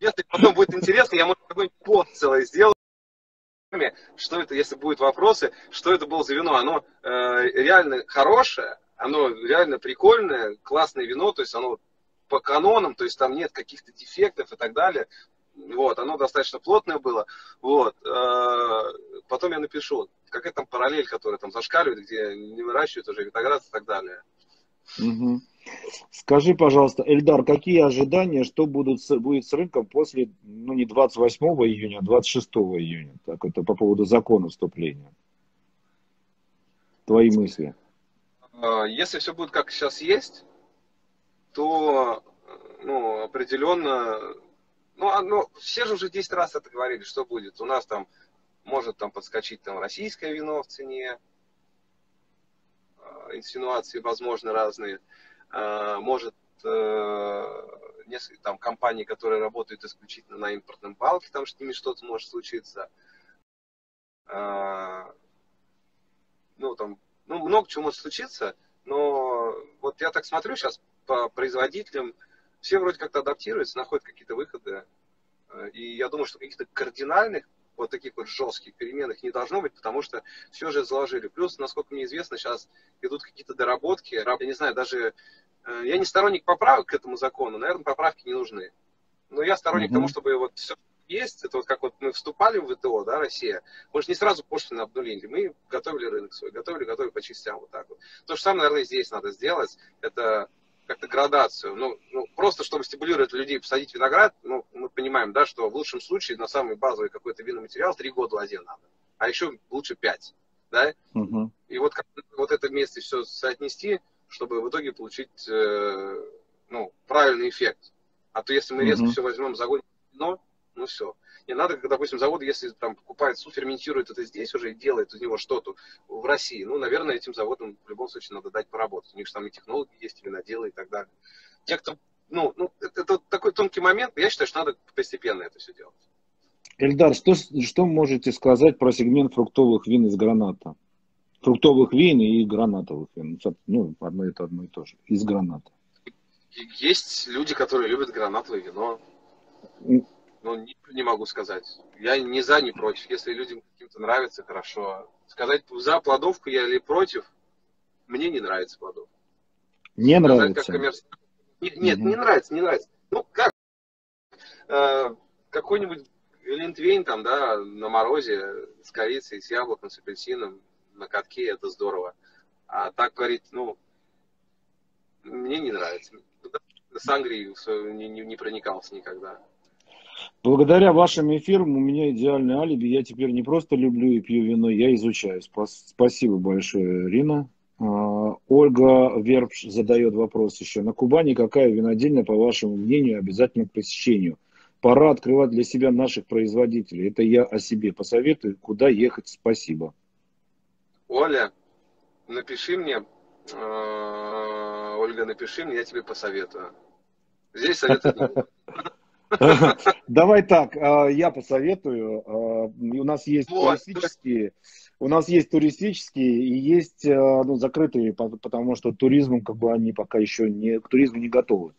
Если потом будет интересно, я, может, какой-нибудь пост целый сделаю. Что это, если будут вопросы, что это было за вино? Оно э, реально хорошее, оно реально прикольное, классное вино, то есть оно по канонам, то есть там нет каких-то дефектов и так далее. Вот, оно достаточно плотное было. Вот. Э, потом я напишу, какая там параллель, которая там зашкаливает, где не выращивают уже виноград и так далее. Угу. Скажи, пожалуйста, Эльдар, какие ожидания, что будут будет с рынком после, ну, не 28 июня, а 26 июня? Так, это по поводу закона вступления. Твои мысли. А, если все будет как сейчас есть, то ну, определенно, ну, а, ну, все же уже 10 раз это говорили, что будет. У нас там может там подскочить там российское вино в цене, а, инсинуации возможны разные. А, может э, несколько там компаний, которые работают исключительно на импортном балке, там с ними что-то может случиться. Ну, там, ну, много чего может случиться, но вот я так смотрю сейчас по производителям, все вроде как-то адаптируются, находят какие-то выходы. Э, и я думаю, что каких-то кардинальных вот таких вот жестких переменных не должно быть, потому что все же заложили. Плюс, насколько мне известно, сейчас идут какие-то доработки. Я не знаю, даже э, я не сторонник поправок к этому закону, наверное, поправки не нужны. Но я сторонник mm-hmm. того, чтобы вот все есть, это вот как вот мы вступали в ВТО, да, Россия, мы же не сразу пошлины обнулили, мы готовили рынок свой, готовили, готовили по частям вот так вот. То же самое, наверное, здесь надо сделать, это как-то градацию. Ну, ну, просто чтобы стимулировать людей посадить виноград, ну, мы понимаем, да, что в лучшем случае на самый базовый какой-то виноматериал три года лозе надо. А еще лучше пять. Да? Угу. И вот как вот это вместе все соотнести, чтобы в итоге получить э, ну, правильный эффект. А то если мы резко угу. все возьмем, загоним вино, ну все. Не надо, допустим, завод, если там покупает, суферментирует это здесь уже и делает из него что-то в России, ну, наверное, этим заводам в любом случае надо дать поработать. У них же там и технологии есть, и виноделы и так далее. Те, кто, ну, ну это, это такой тонкий момент, я считаю, что надо постепенно это все делать. Эльдар, что, что можете сказать про сегмент фруктовых вин из граната? Фруктовых вин и гранатовых вин. Ну, одно это одно и то же. Из граната. Есть люди, которые любят гранатовое вино. Ну, не, не могу сказать. Я не за, не против. Если людям каким-то нравится, хорошо. Сказать за плодовку я или против, мне не нравится плодовка. Не сказать, нравится? Как коммерс... Нет, нет угу. не нравится, не нравится. Ну, как? Э, какой-нибудь линтвейн там, да, на морозе с корицей, с яблоком, с апельсином, на катке, это здорово. А так говорить, ну, мне не нравится. С Ангрией не, не, не проникался никогда. Благодаря вашим эфирам у меня идеальное алиби. Я теперь не просто люблю и пью вино, я изучаю. Спасибо большое, Рина. А, Ольга Вербш задает вопрос еще. На Кубани какая винодельня, по вашему мнению, обязательно к посещению? Пора открывать для себя наших производителей. Это я о себе посоветую. Куда ехать? Спасибо. Оля, напиши мне, а, Ольга, напиши мне, я тебе посоветую. Здесь совета не (laughs) Давай так, а, я посоветую. А, у нас есть туристические, у нас есть туристические и есть а, ну, закрытые, потому что туризмом как бы они пока еще не, к туризму не готовы.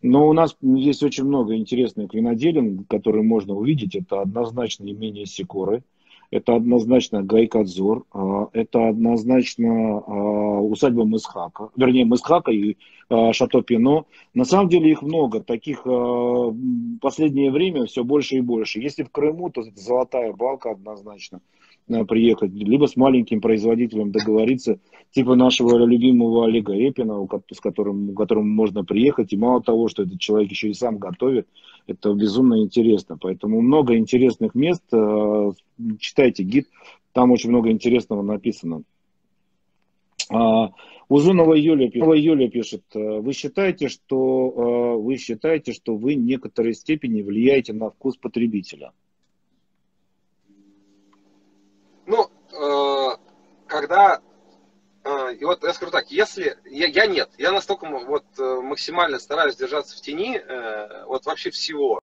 Но у нас есть очень много интересных виноделин, которые можно увидеть. Это однозначно имение Сикоры это однозначно Гайкадзор, а, это однозначно а, усадьба Мысхака, вернее Мысхака и а, Шато Пино. На самом деле их много, таких в последнее время все больше и больше. Если в Крыму, то это золотая балка однозначно приехать, либо с маленьким производителем договориться, типа нашего любимого Олега Эпина, с которым, которому можно приехать, и мало того, что этот человек еще и сам готовит, это безумно интересно. Поэтому много интересных мест, читайте гид, там очень много интересного написано. А, Узунова Юлия, Юлия пишет, вы считаете, что вы считаете, что вы в некоторой степени влияете на вкус потребителя? Ну, э, когда э, и вот я скажу так, если я, я нет, я настолько вот э, максимально стараюсь держаться в тени, вот вообще всего,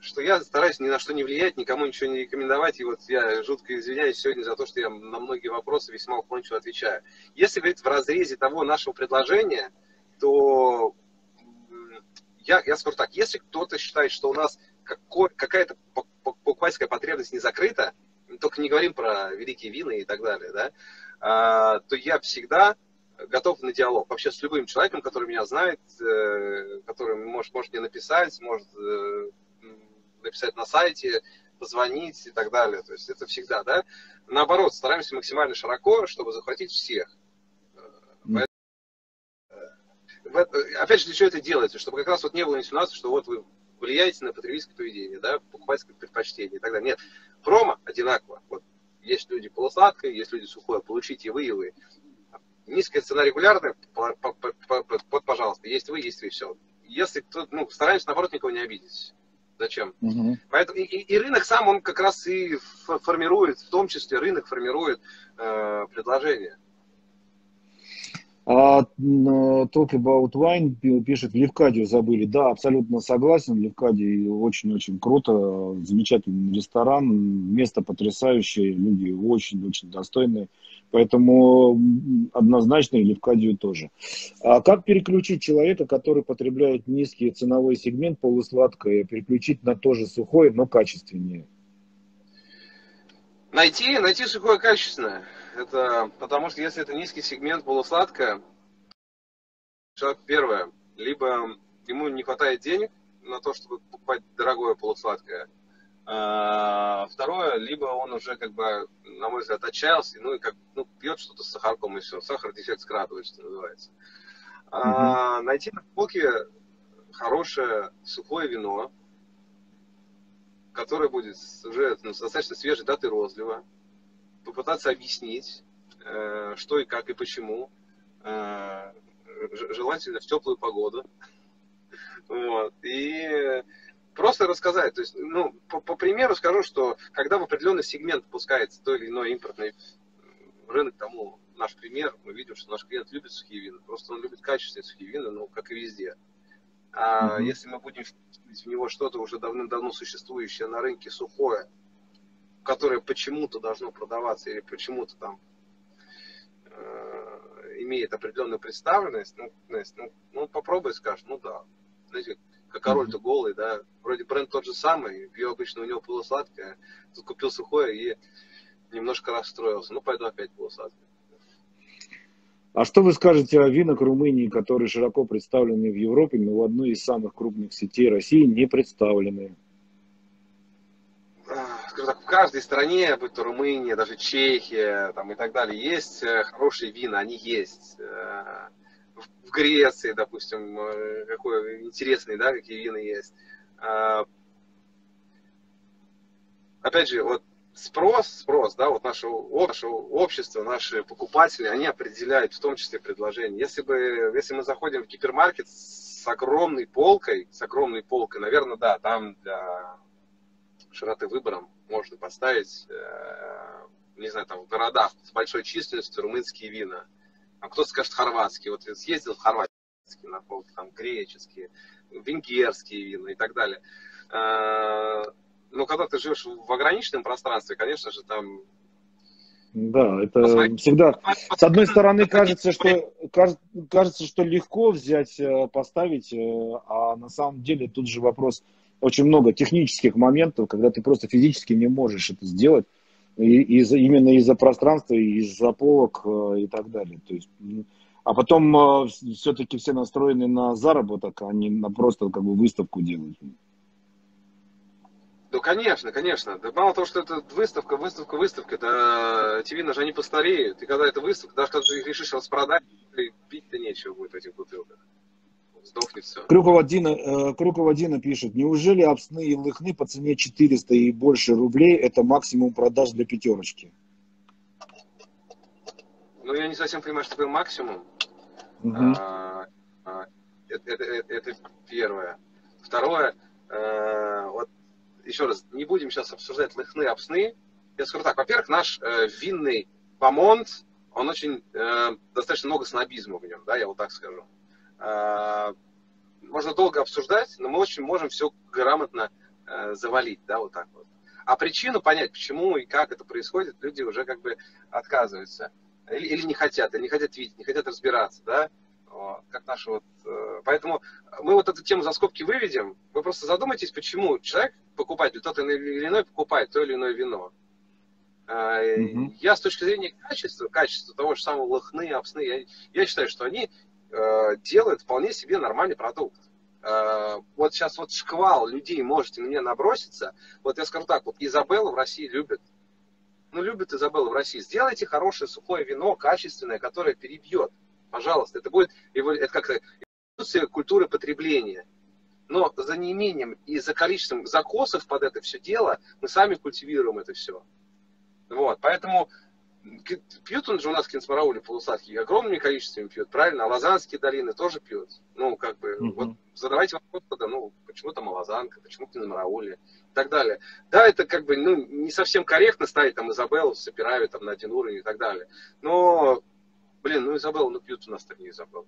что я стараюсь ни на что не влиять, никому ничего не рекомендовать. И вот я жутко извиняюсь сегодня за то, что я на многие вопросы весьма уклончиво отвечаю. Если говорить в разрезе того нашего предложения, то я, я скажу так, если кто-то считает, что у нас какая-то покупательская потребность не закрыта, только не говорим про великие вины и так далее, да, а, то я всегда готов на диалог вообще с любым человеком, который меня знает, э, который может, может мне написать, может э, написать на сайте, позвонить и так далее. То есть это всегда, да. Наоборот, стараемся максимально широко, чтобы захватить всех. опять же, для чего это делается? Чтобы как раз вот не было инсинуации, что вот вы влияете на потребительское поведение, да, покупательское предпочтение и так далее. Нет, промо одинаково. Вот есть люди полусладкое, есть люди сухое, получите вы, и вы. Низкая цена регулярная, под, пожалуйста, есть вы, есть вы, все. Если кто, ну, стараемся, наоборот, никого не обидеть. Зачем? Угу. Поэтому и, и рынок сам, он как раз и формирует, в том числе рынок формирует э, предложение. А Talk About Wine пишет, Левкадию забыли. Да, абсолютно согласен. Левкадий очень-очень круто. Замечательный ресторан. Место потрясающее. Люди очень-очень достойные. Поэтому однозначно и Левкадию тоже. А как переключить человека, который потребляет низкий ценовой сегмент, полусладкое, переключить на тоже сухое, но качественнее? Найти, найти сухое качественное. Это потому что если это низкий сегмент полусладкое, человек первое, либо ему не хватает денег на то, чтобы покупать дорогое полусладкое, а, второе, либо он уже, как бы, на мой взгляд, отчаялся, ну и как, ну, пьет что-то с сахарком и все. Сахар дефект скрадывает, что называется. Mm-hmm. Найти на полке хорошее сухое вино, которое будет уже ну, достаточно свежей даты розлива, попытаться объяснить, э, что и как и почему, э, желательно в теплую погоду. (laughs) Вот. И просто рассказать. То есть, ну, по, по примеру скажу, что когда в определенный сегмент пускается то или иное импортный рынок, тому наш пример, мы видим, что наш клиент любит сухие вина. Просто он любит качественные сухие вина, ну, как и везде. А mm-hmm. если мы будем в него что-то уже давным-давно существующее на рынке сухое, которое почему-то должно продаваться или почему-то там э, имеет определенную представленность, ну, ну, ну попробуй скажешь, ну да. Знаете, как король-то голый, да, вроде бренд тот же самый, пью обычно у него полусладкое, тут купил сухое и немножко расстроился, ну пойду опять полусладкое. А что вы скажете о винах Румынии, которые широко представлены в Европе, но в одной из самых крупных сетей России не представлены? Скажу так, в каждой стране, будь то Румыния, даже Чехия там, и так далее, есть э, хорошие вина, они есть. Э, в Греции, допустим, э, какой интересный, да, какие вина есть. А, опять же, вот спрос, спрос, да, вот наше, наше общество, наши покупатели, они определяют в том числе предложение. Если бы, если мы заходим в гипермаркет с огромной полкой, с огромной полкой, наверное, да, там для широты выбора можно поставить, э, не знаю, там в городах с большой численностью румынские вина. А кто скажет хорватские. Вот съездил в хорватские на полке, там греческие, венгерские вина и так далее. А, но когда ты живешь в ограниченном пространстве, конечно же, там да, это Посмотри. всегда. С одной стороны, кажется, что кажется, что легко взять, э, поставить, э, а на самом деле тут же вопрос очень много технических моментов, когда ты просто физически не можешь это сделать. И, из, именно из-за пространства, из-за полок э, и так далее. То есть, а потом э, все-таки все настроены на заработок, а не на просто как бы выставку делать. Ну, конечно, конечно. Да мало того, что это выставка, выставка, выставка, да эти вина же они постареют. И когда это выставка, даже когда ты решишь распродать, пить-то нечего будет в этих бутылках сдохнет все. Крюкова Дина, э, Крюкова Дина пишет, неужели обсны и лыхны по цене 400 и больше рублей это максимум продаж для пятерочки? Ну, я не совсем понимаю, что такое максимум. Угу. А, а, это, это, это, первое. Второе, э, вот еще раз, не будем сейчас обсуждать лыхны, обсны. Я скажу так, во-первых, наш э, винный помонт, он очень, э, достаточно много снобизма в нем, да, я вот так скажу. А, можно долго обсуждать, но мы очень можем все грамотно э, завалить, да, вот так вот. А причину понять, почему и как это происходит, люди уже как бы отказываются. Или, или не хотят, или не хотят видеть, не хотят разбираться, да, вот, как наши вот. Э, поэтому мы вот эту тему за скобки выведем. Вы просто задумайтесь, почему человек, покупатель, тот или иной покупает то или иное вино. Угу. Я с точки зрения качества, качества того же самого лохны, обсны, я, я считаю, что они Э, делает вполне себе нормальный продукт. Э, вот сейчас вот шквал людей можете меня наброситься. Вот я скажу так, вот Изабелла в России любит. Ну, любит Изабелла в России. Сделайте хорошее сухое вино, качественное, которое перебьет. Пожалуйста, это будет, это как-то культуры потребления. Но за неимением и за количеством закосов под это все дело мы сами культивируем это все. Вот, поэтому пьют он же у нас кинсмараули полусладкий, огромными количествами пьют, правильно? А лазанские долины тоже пьют. Ну, как бы, mm-hmm. вот задавайте вопрос тогда, ну, почему там лазанка, почему кинсмараули и так далее. Да, это как бы, ну, не совсем корректно ставить там Изабеллу Сапирави там на один уровень и так далее. Но, блин, ну Изабеллу, ну пьют у нас такие Изабеллу.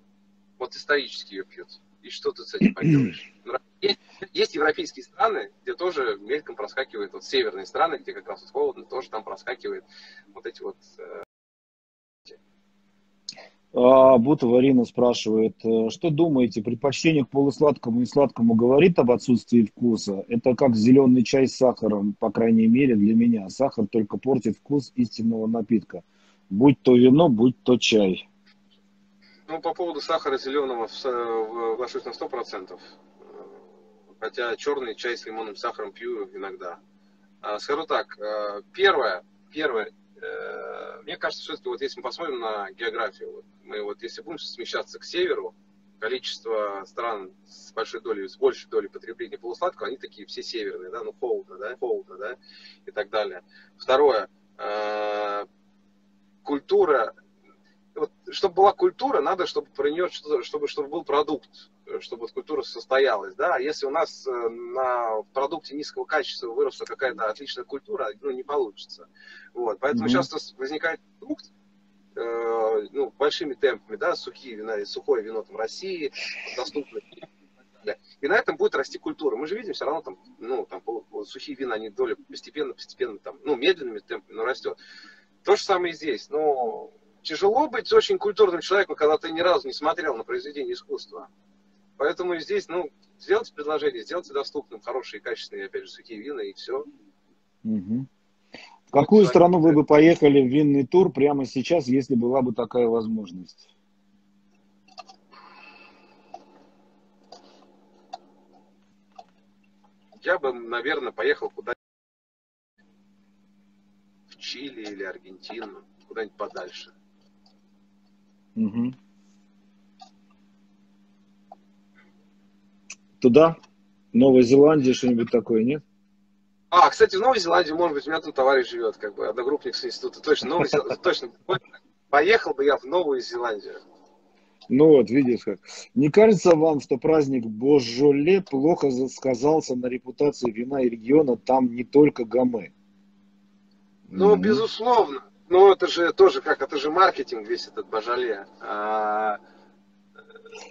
Вот исторически ее пьют. И что ты с этим поделаешь? Есть, есть европейские страны, где тоже мельком проскакивает, вот северные страны, где как раз вот холодно, тоже там проскакивает вот эти вот... Э... А, Бутова Арина спрашивает, э, что думаете, предпочтение к полусладкому и сладкому говорит об отсутствии вкуса? Это как зеленый чай с сахаром, по крайней мере для меня. Сахар только портит вкус истинного напитка. Будь то вино, будь то чай. Ну, по поводу сахара зеленого вложусь на 100%. Хотя черный чай с лимонным сахаром пью иногда. А, скажу так, э, первое, первое, э, мне кажется, все-таки вот если мы посмотрим на географию, вот, мы вот если будем смещаться к северу, количество стран с большой долей, с большей долей потребления полусладкого, они такие все северные, да, ну холодно, да, холодно, да, и так далее. Второе, э, культура вот, чтобы была культура, надо, чтобы про нее, чтобы, чтобы был продукт, чтобы культура состоялась, да, а если у нас э, на продукте низкого качества выросла какая-то отличная культура, ну, не получится, вот, поэтому mm-hmm. сейчас возникает продукт, э, ну, большими темпами, да, сухие вина, сухое вино там России, доступно и на этом будет расти культура. Мы же видим, все равно там, ну, там сухие вина, они доля постепенно, постепенно, там, ну, медленными темпами, но растет. То же самое и здесь. Но тяжело быть очень культурным человеком, когда ты ни разу не смотрел на произведение искусства. Поэтому здесь, ну, сделайте предложение, сделайте доступным хорошие, качественные, опять же, сухие вина, и все. Угу. В какую вот, страну вы бы поехали в винный тур прямо сейчас, если была бы такая возможность? Я бы, наверное, поехал куда в Чили или Аргентину, куда-нибудь подальше. Угу. Туда? Новая Зеландия, что-нибудь такое, нет? А, кстати, в Новой Зеландии, может быть, у меня там товарищ живет, как бы, одногруппник с института. Точно, Новый, точно. Поехал бы я в Новую Зеландию. Ну вот, видишь как. Не кажется вам, что праздник Божоле плохо сказался на репутации вина и региона, там не только гамы? Ну, mm-hmm. безусловно. Ну, это же тоже как, это же маркетинг весь этот Бажале. А...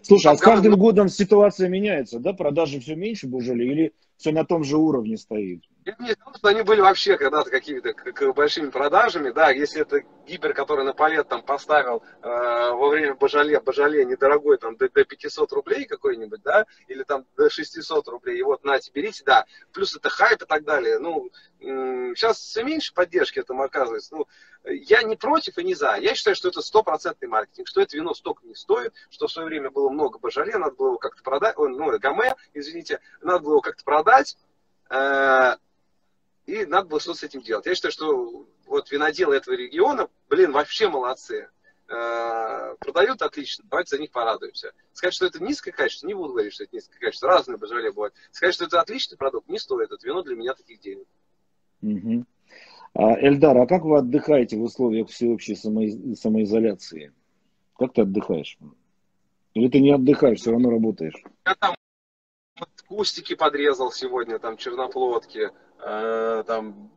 Слушай, а с каждым годом ситуация меняется, да? Продажи все меньше Бужали или все на том же уровне стоит? Я не знал, что они были вообще когда-то какими-то большими продажами, да, если это гипер, который на палет там поставил э, во время Божале, Божале недорогой, там, до, до 500 рублей какой-нибудь, да, или там до 600 рублей, и вот, нате, берите, да, плюс это хайп и так далее, ну, сейчас все меньше поддержки этому оказывается, ну, я не против и не за, я считаю, что это стопроцентный маркетинг, что это вино столько не стоит, что в свое время было много Божале, надо было его как-то продать, ну, Гаме, извините, надо было его как-то продать, э, и надо было что-то с этим делать. Я считаю, что вот виноделы этого региона, блин, вообще молодцы. Э, продают отлично, давайте за них порадуемся. Сказать, что это низкое качество, не буду говорить, что это низкое качество, разные божале бывают. Сказать, что это отличный продукт, не стоит, это вино для меня таких денег. Угу. А, Эльдар, а как вы отдыхаете в условиях всеобщей само... самоизоляции? Как ты отдыхаешь? Или ты не отдыхаешь, все равно работаешь? Я там кустики подрезал сегодня, там черноплодки, э, там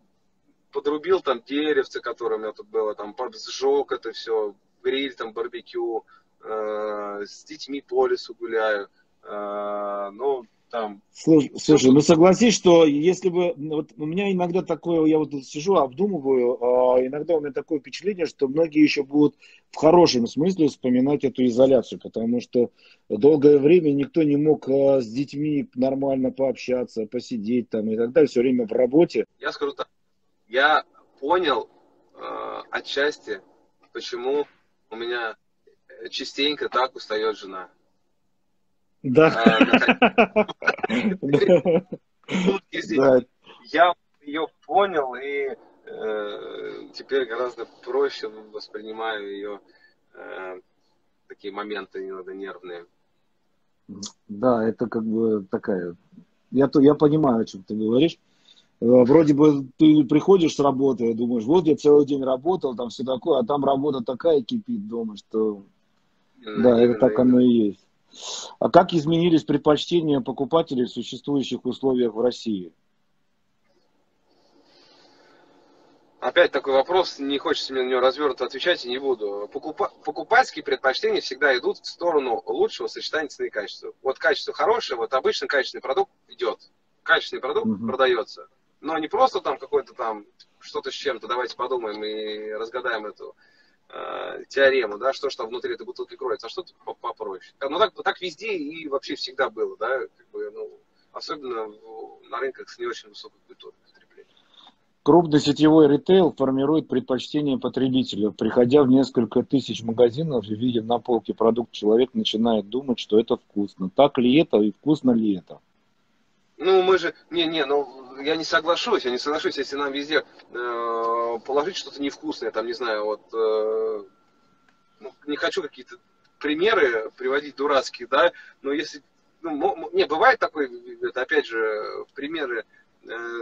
подрубил там деревце, которое у меня тут было, там сжег это все, гриль, там барбекю, э, с детьми по лесу гуляю. Э, ну, там. Слушай, слушай, ну согласись, что если бы, вот у меня иногда такое, я вот сижу, обдумываю, а иногда у меня такое впечатление, что многие еще будут в хорошем смысле вспоминать эту изоляцию, потому что долгое время никто не мог а, с детьми нормально пообщаться, посидеть там и так далее, все время в работе. Я скажу так, я понял э, отчасти, почему у меня частенько так устает жена. (laughs) Да. Я ее понял и э, теперь гораздо проще воспринимаю ее э, такие моменты иногда нервные. Да, это как бы такая... Я, то, я понимаю, о чем ты говоришь. Э, вроде бы ты приходишь с работы, думаешь, вот я целый день работал, там все такое, а там работа такая кипит дома, что... Да это так оно и есть. А как изменились предпочтения покупателей в существующих условиях в России? Опять такой вопрос, не хочется мне на него развернуто отвечать и не буду. Покупа... Покупательские предпочтения всегда идут в сторону лучшего сочетания цены и качества. Вот качество хорошее, вот обычно качественный продукт идет. Качественный продукт угу. продается. Но не просто там какой-то там что-то с чем-то, давайте подумаем и разгадаем эту э, теорему, да, что что внутри этой бутылки кроется, а что-то попроще. Ну так, так везде и вообще всегда было, да, как бы, ну, особенно в, на рынках с не очень высокой культурой. Крупный сетевой ритейл формирует предпочтение потребителя. Приходя в несколько тысяч магазинов и видя на полке продукт, человек начинает думать, что это вкусно. Так ли это и вкусно ли это? Ну, мы же... Не, не, ну, я не соглашусь, я не соглашусь, если нам везде э, положить что-то невкусное, там, не знаю, вот... Э, ну, не хочу какие-то примеры приводить дурацкие, да, но если... Ну, не, бывает такой, это опять же, примеры э,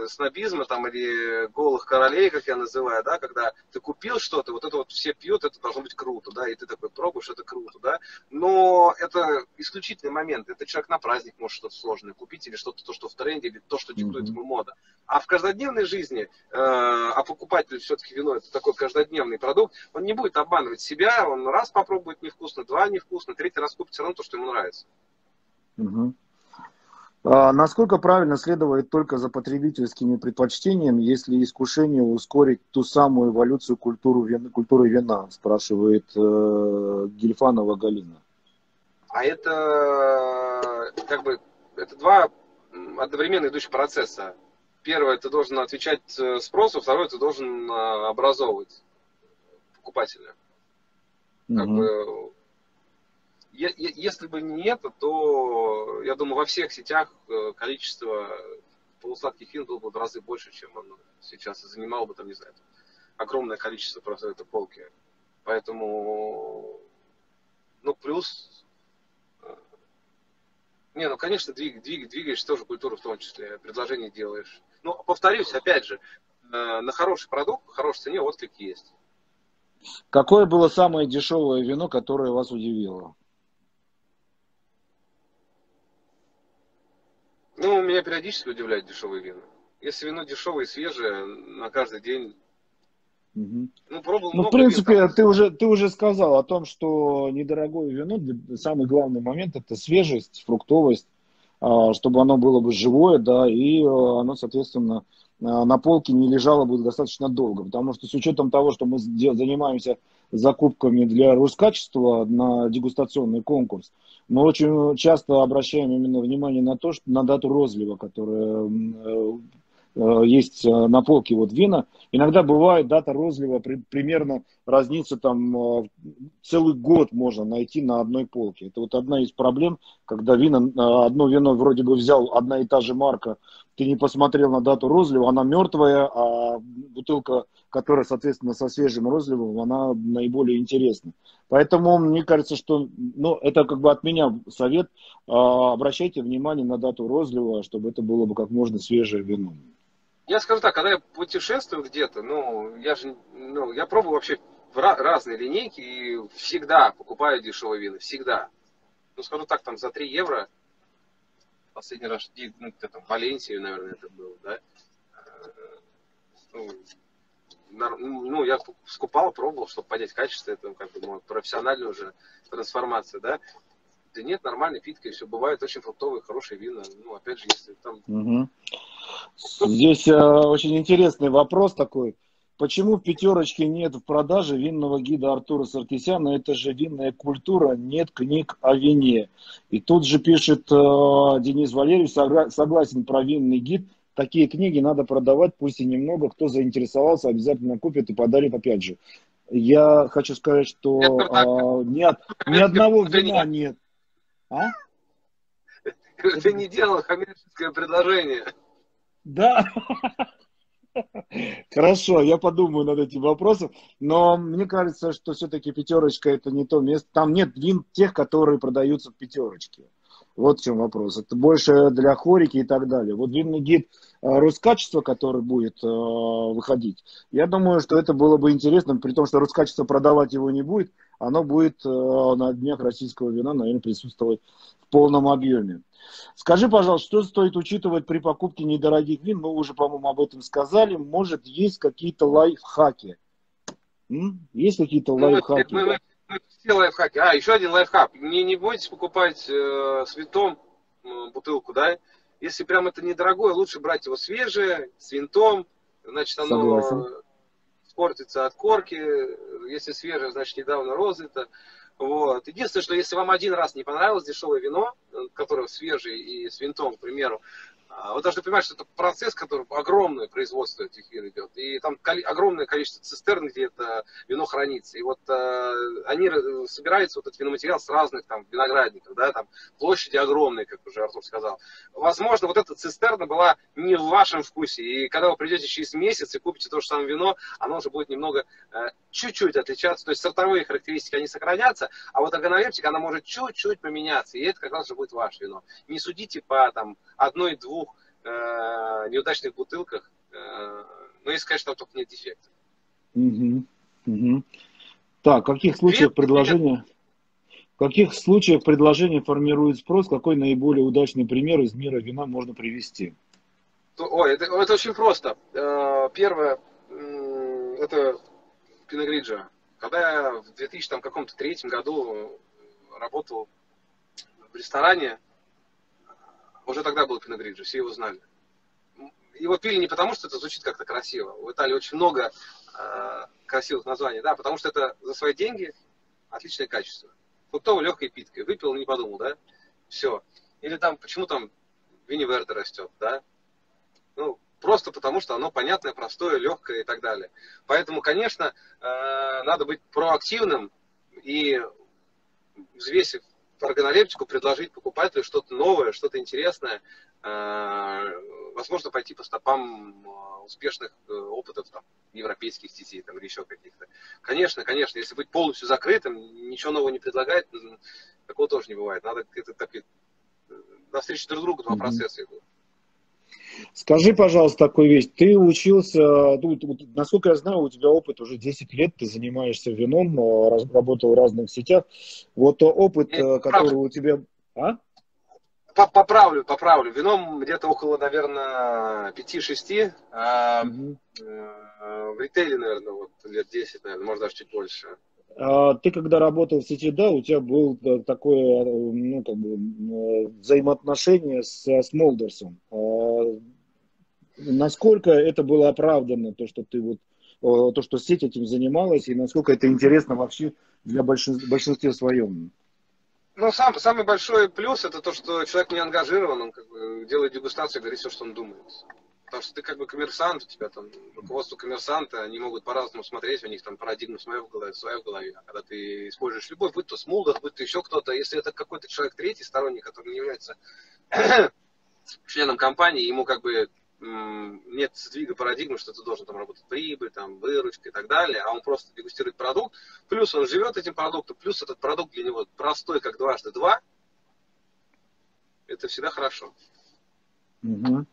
снобизма там или голых королей, как я называю, да, когда ты купил что-то, вот это вот все пьют, это должно быть круто, да, и ты такой пробуешь, это круто, да, но это исключительный момент, это человек на праздник может что-то сложное купить или что-то, то, что в тренде, или то, что диктует ему мода. А в каждодневной жизни, э, а покупатель все-таки вино это такой каждодневный продукт, он не будет обманывать себя, он раз попробует невкусно, два невкусно, третий раз купит все равно то, что ему нравится. Угу. А насколько правильно следовать только за потребительскими предпочтениями, если искушение ускорить ту самую эволюцию культуры вина, культуры вина, спрашивает э, Гельфанова Галина. А это как бы это два одновременно идущих процесса. Первое, ты должен отвечать э, спросу, второе, ты должен э, образовывать покупателя. Как угу. бы если бы не это, то, я думаю, во всех сетях э, количество полусладких вин было бы в разы больше, чем оно сейчас, занимало бы, там, не знаю, огромное количество просто этой полки. Поэтому, ну, плюс, э, не, ну, конечно, двиг, двиг, двигаешь тоже культуру в том числе, предложение делаешь. Ну, повторюсь, опять же, э, на хороший продукт, по хорошей цене отклик есть. Какое было самое дешевое вино, которое вас удивило? Ну, меня периодически удивляют дешевые вина. Если вино дешевое и свежее, на каждый день Угу. Ну, пробовал ну, в принципе, вин, ты уже, ты уже сказал о том, что недорогое вино, самый главный момент это свежесть, фруктовость, а, чтобы оно было бы живое, да, и а, оно, соответственно, а, на полке не лежало бы достаточно долго. Потому что с учетом того, что мы занимаемся закупками для Роскачества на дегустационный конкурс, мы очень часто обращаем именно внимание на то, что на дату розлива, которая э, э, есть э, на полке вот вина. Иногда бывает дата розлива при, примерно разнится там целый год можно найти на одной полке. Это вот одна из проблем, когда вина, одно вино вроде бы взял одна и та же марка, ты не посмотрел на дату розлива, она мертвая, а бутылка которая, соответственно, со свежим розливом, она наиболее интересна. Поэтому мне кажется, что, ну, это как бы от меня совет, а, обращайте внимание на дату розлива, чтобы это было бы как можно свежее вино. Я скажу так, когда я путешествую где-то, ну, я же, ну, я пробую вообще разные линейки и всегда покупаю дешевые вина, всегда. Ну, скажу так, там за 3 евро, последний раз, ну, где-то в Валенсии, наверное, это было, да, э, ну, ну, я скупал, пробовал, чтобы понять качество, это как бы ну, профессиональная уже трансформация, да. Да нет, нормально, питка, и все. Бывают очень фруктовые, хорошие вина. Ну, опять же, если там... Угу. Здесь э, очень интересный вопрос такой. Почему в пятерочке нет в продаже винного гида Артура Саркисяна? Это же винная культура, нет книг о вине. И тут же пишет э, Денис Валерьевич, согласен про винный гид, такие книги надо продавать, пусть и немного, кто заинтересовался, обязательно купит и подарит опять же. Я хочу сказать, что а, ни, от, ни одного вина нет. А? Ты не делал коммерческое предложение. Да. (laughs) Хорошо, я подумаю над этим вопросом, но мне кажется, что все-таки пятерочка это не то место. Там нет вин тех, которые продаются в пятерочке. Вот в чем вопрос. Это больше для хорики и так далее. Вот винный гид э, Роскачество, который будет э, выходить, я думаю, что это было бы интересно, при том, что Роскачество продавать его не будет, оно будет э, на днях российского вина, наверное, присутствовать в полном объеме. Скажи, пожалуйста, что стоит учитывать при покупке недорогих вин? Мы уже, по-моему, об этом сказали. Может, есть какие-то лайфхаки? М? Есть какие-то ну, лайфхаки? Мы, мы, мы, все лайфхаки. А, еще один лайфхак. Не, не бойтесь покупать э, с винтом э, бутылку, да? Если прям это недорогое, лучше брать его свежее, с винтом. Значит, оно Согласен. спортится от корки. Если свежее, значит, недавно розлито. Вот. Единственное, что если вам один раз не понравилось дешевое вино, э, которое свежее и с винтом, к примеру, вы должны понимать, что это процесс, который огромное производство этих вин идет. И там огромное количество цистерн, где это вино хранится. И вот э, они собираются, вот этот виноматериал с разных там виноградников, да, там площади огромные, как уже Артур сказал. Возможно, вот эта цистерна была не в вашем вкусе. И когда вы придете через месяц и купите то же самое вино, оно уже будет немного, э, чуть-чуть отличаться. То есть сортовые характеристики, они сохранятся, а вот органолептика, она может чуть-чуть поменяться. И это как раз уже будет ваше вино. Не судите по там одной-двух э, неудачных бутылках. Э, но если, конечно, там только нет дефектов. Угу. Угу. Так, в каких случаях предложение... В каких случаях предложение формирует спрос? Какой наиболее удачный пример из мира вина можно привести? Ой, это, это очень просто. Э, первое, это Пиногриджа. Когда я в 2000 там, каком-то третьем году работал в ресторане, уже тогда был Пиногриджи, все его знали. Его пили не потому, что это звучит как-то красиво. В Италии очень много э, красивых названий, да, потому что это за свои деньги отличное качество. Фруктовая легкая питка. Выпил, не подумал, да? Все. Или там, почему там Винниверда растет, да? Ну, просто потому, что оно понятное, простое, легкое и так далее. Поэтому, конечно, э, надо быть проактивным и взвесив органолептику предложить покупателю что-то новое, что-то интересное, э, возможно, пойти по стопам э, успешных э, опытов там, европейских сетей там, или еще каких-то. Конечно, конечно, если быть полностью закрытым, ничего нового не предлагает, такого тоже не бывает. Надо это так и навстречу друг другу два mm-hmm. процесса идут. Скажи, пожалуйста, такую вещь. Ты учился, ну, насколько я знаю, у тебя опыт уже 10 лет, ты занимаешься вином, э, работал в разных сетях. Вот опыт, Нет, э, который у тебя... А? Поправлю, поправлю. Вином где-то около, наверное, 5-6. А угу. В ритейле, наверное, вот лет 10, наверное, может даже чуть больше. А ты когда работал в сети, да, у тебя было такое ну, как бы, взаимоотношение с, с Молдерсом. А насколько это было оправдано, то, что ты вот то, что сеть этим занималась, и насколько это интересно вообще для большинства, большинства своем? Ну, сам, самый большой плюс это то, что человек не ангажирован, он как бы делает дегустацию говорит все, что он думает. Потому что ты как бы коммерсант, у тебя там руководство коммерсанта, они могут по-разному смотреть, у них там парадигма своя в голове, своя в голове. А когда ты используешь любой, будь то смулдер, будь то еще кто-то, если это какой-то человек третий, сторонний, который не является (clears throat) членом компании, ему как бы нет сдвига парадигмы, что ты должен там работать прибыль, там, выручка и так далее, а он просто дегустирует продукт, плюс он живет этим продуктом, плюс этот продукт для него простой, как дважды два, это всегда хорошо. Угу.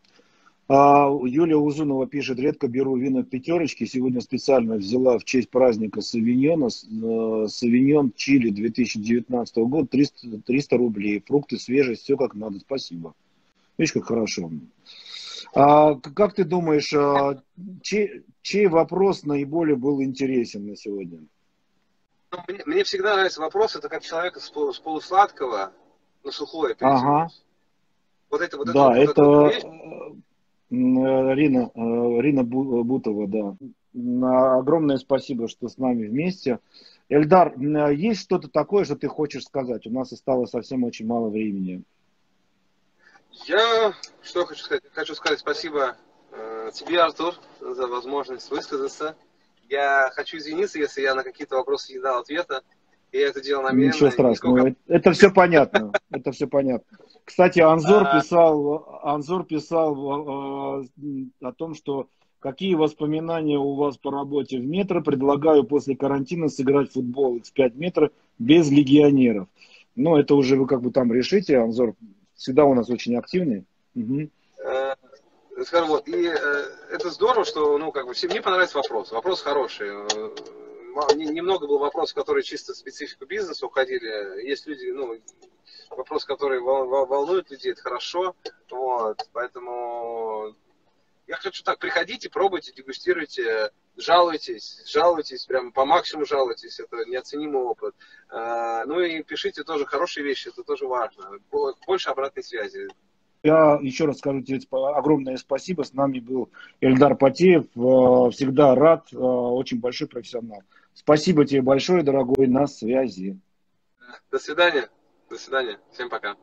А Юлия Узунова пишет, редко беру вина в пятерочке. Сегодня специально взяла в честь праздника Савиньона. Э, Савиньон Чили 2019 года 300, 300 рублей. Фрукты, свежесть, все как надо. Спасибо. Видишь, как хорошо. А, как ты думаешь, а, чей, чей вопрос наиболее был интересен на сегодня? Ну, мне, мне всегда нравится вопрос, это как человека с, с полусладкого на сухое Ага. Вот это, вот да, это, вот это Рина, э, Рина Бутова, да. Огромное спасибо, что с нами вместе. Эльдар, есть что-то такое, что ты хочешь сказать? У нас осталось совсем очень мало времени. Я что хочу сказать? Хочу сказать спасибо э, тебе, Артур, за возможность высказаться. Я хочу извиниться, если я на какие-то вопросы не дал ответа. Я это делал намеренно. Ничего страшного. Никого... Это все понятно. Это все понятно. Кстати, Анзор а. писал, Анзор писал э, о том, что какие воспоминания у вас по работе в метро. Предлагаю после карантина сыграть в футбол X5 метра без легионеров. Ну, это уже вы как бы там решите, Анзор, всегда у нас очень активные. Угу. Скажем, вот, и это здорово, что, ну, как бы, мне понравился вопрос. Вопрос хороший. Немного было вопросов, которые чисто специфику бизнеса уходили. Есть люди, ну, вопрос, который волнует людей, это хорошо. Вот, поэтому я хочу так, приходите, пробуйте, дегустируйте, жалуйтесь, жалуйтесь, прям по максимуму жалуйтесь, это неоценимый опыт. А, ну и пишите тоже хорошие вещи, это тоже важно. Больше обратной связи. Я еще раз скажу тебе огромное спасибо. С нами был Эльдар Потеев. Э, всегда рад, э, очень большой профессионал. Спасибо тебе большое, дорогой, на связи. До свидания. До свидания. Всем пока.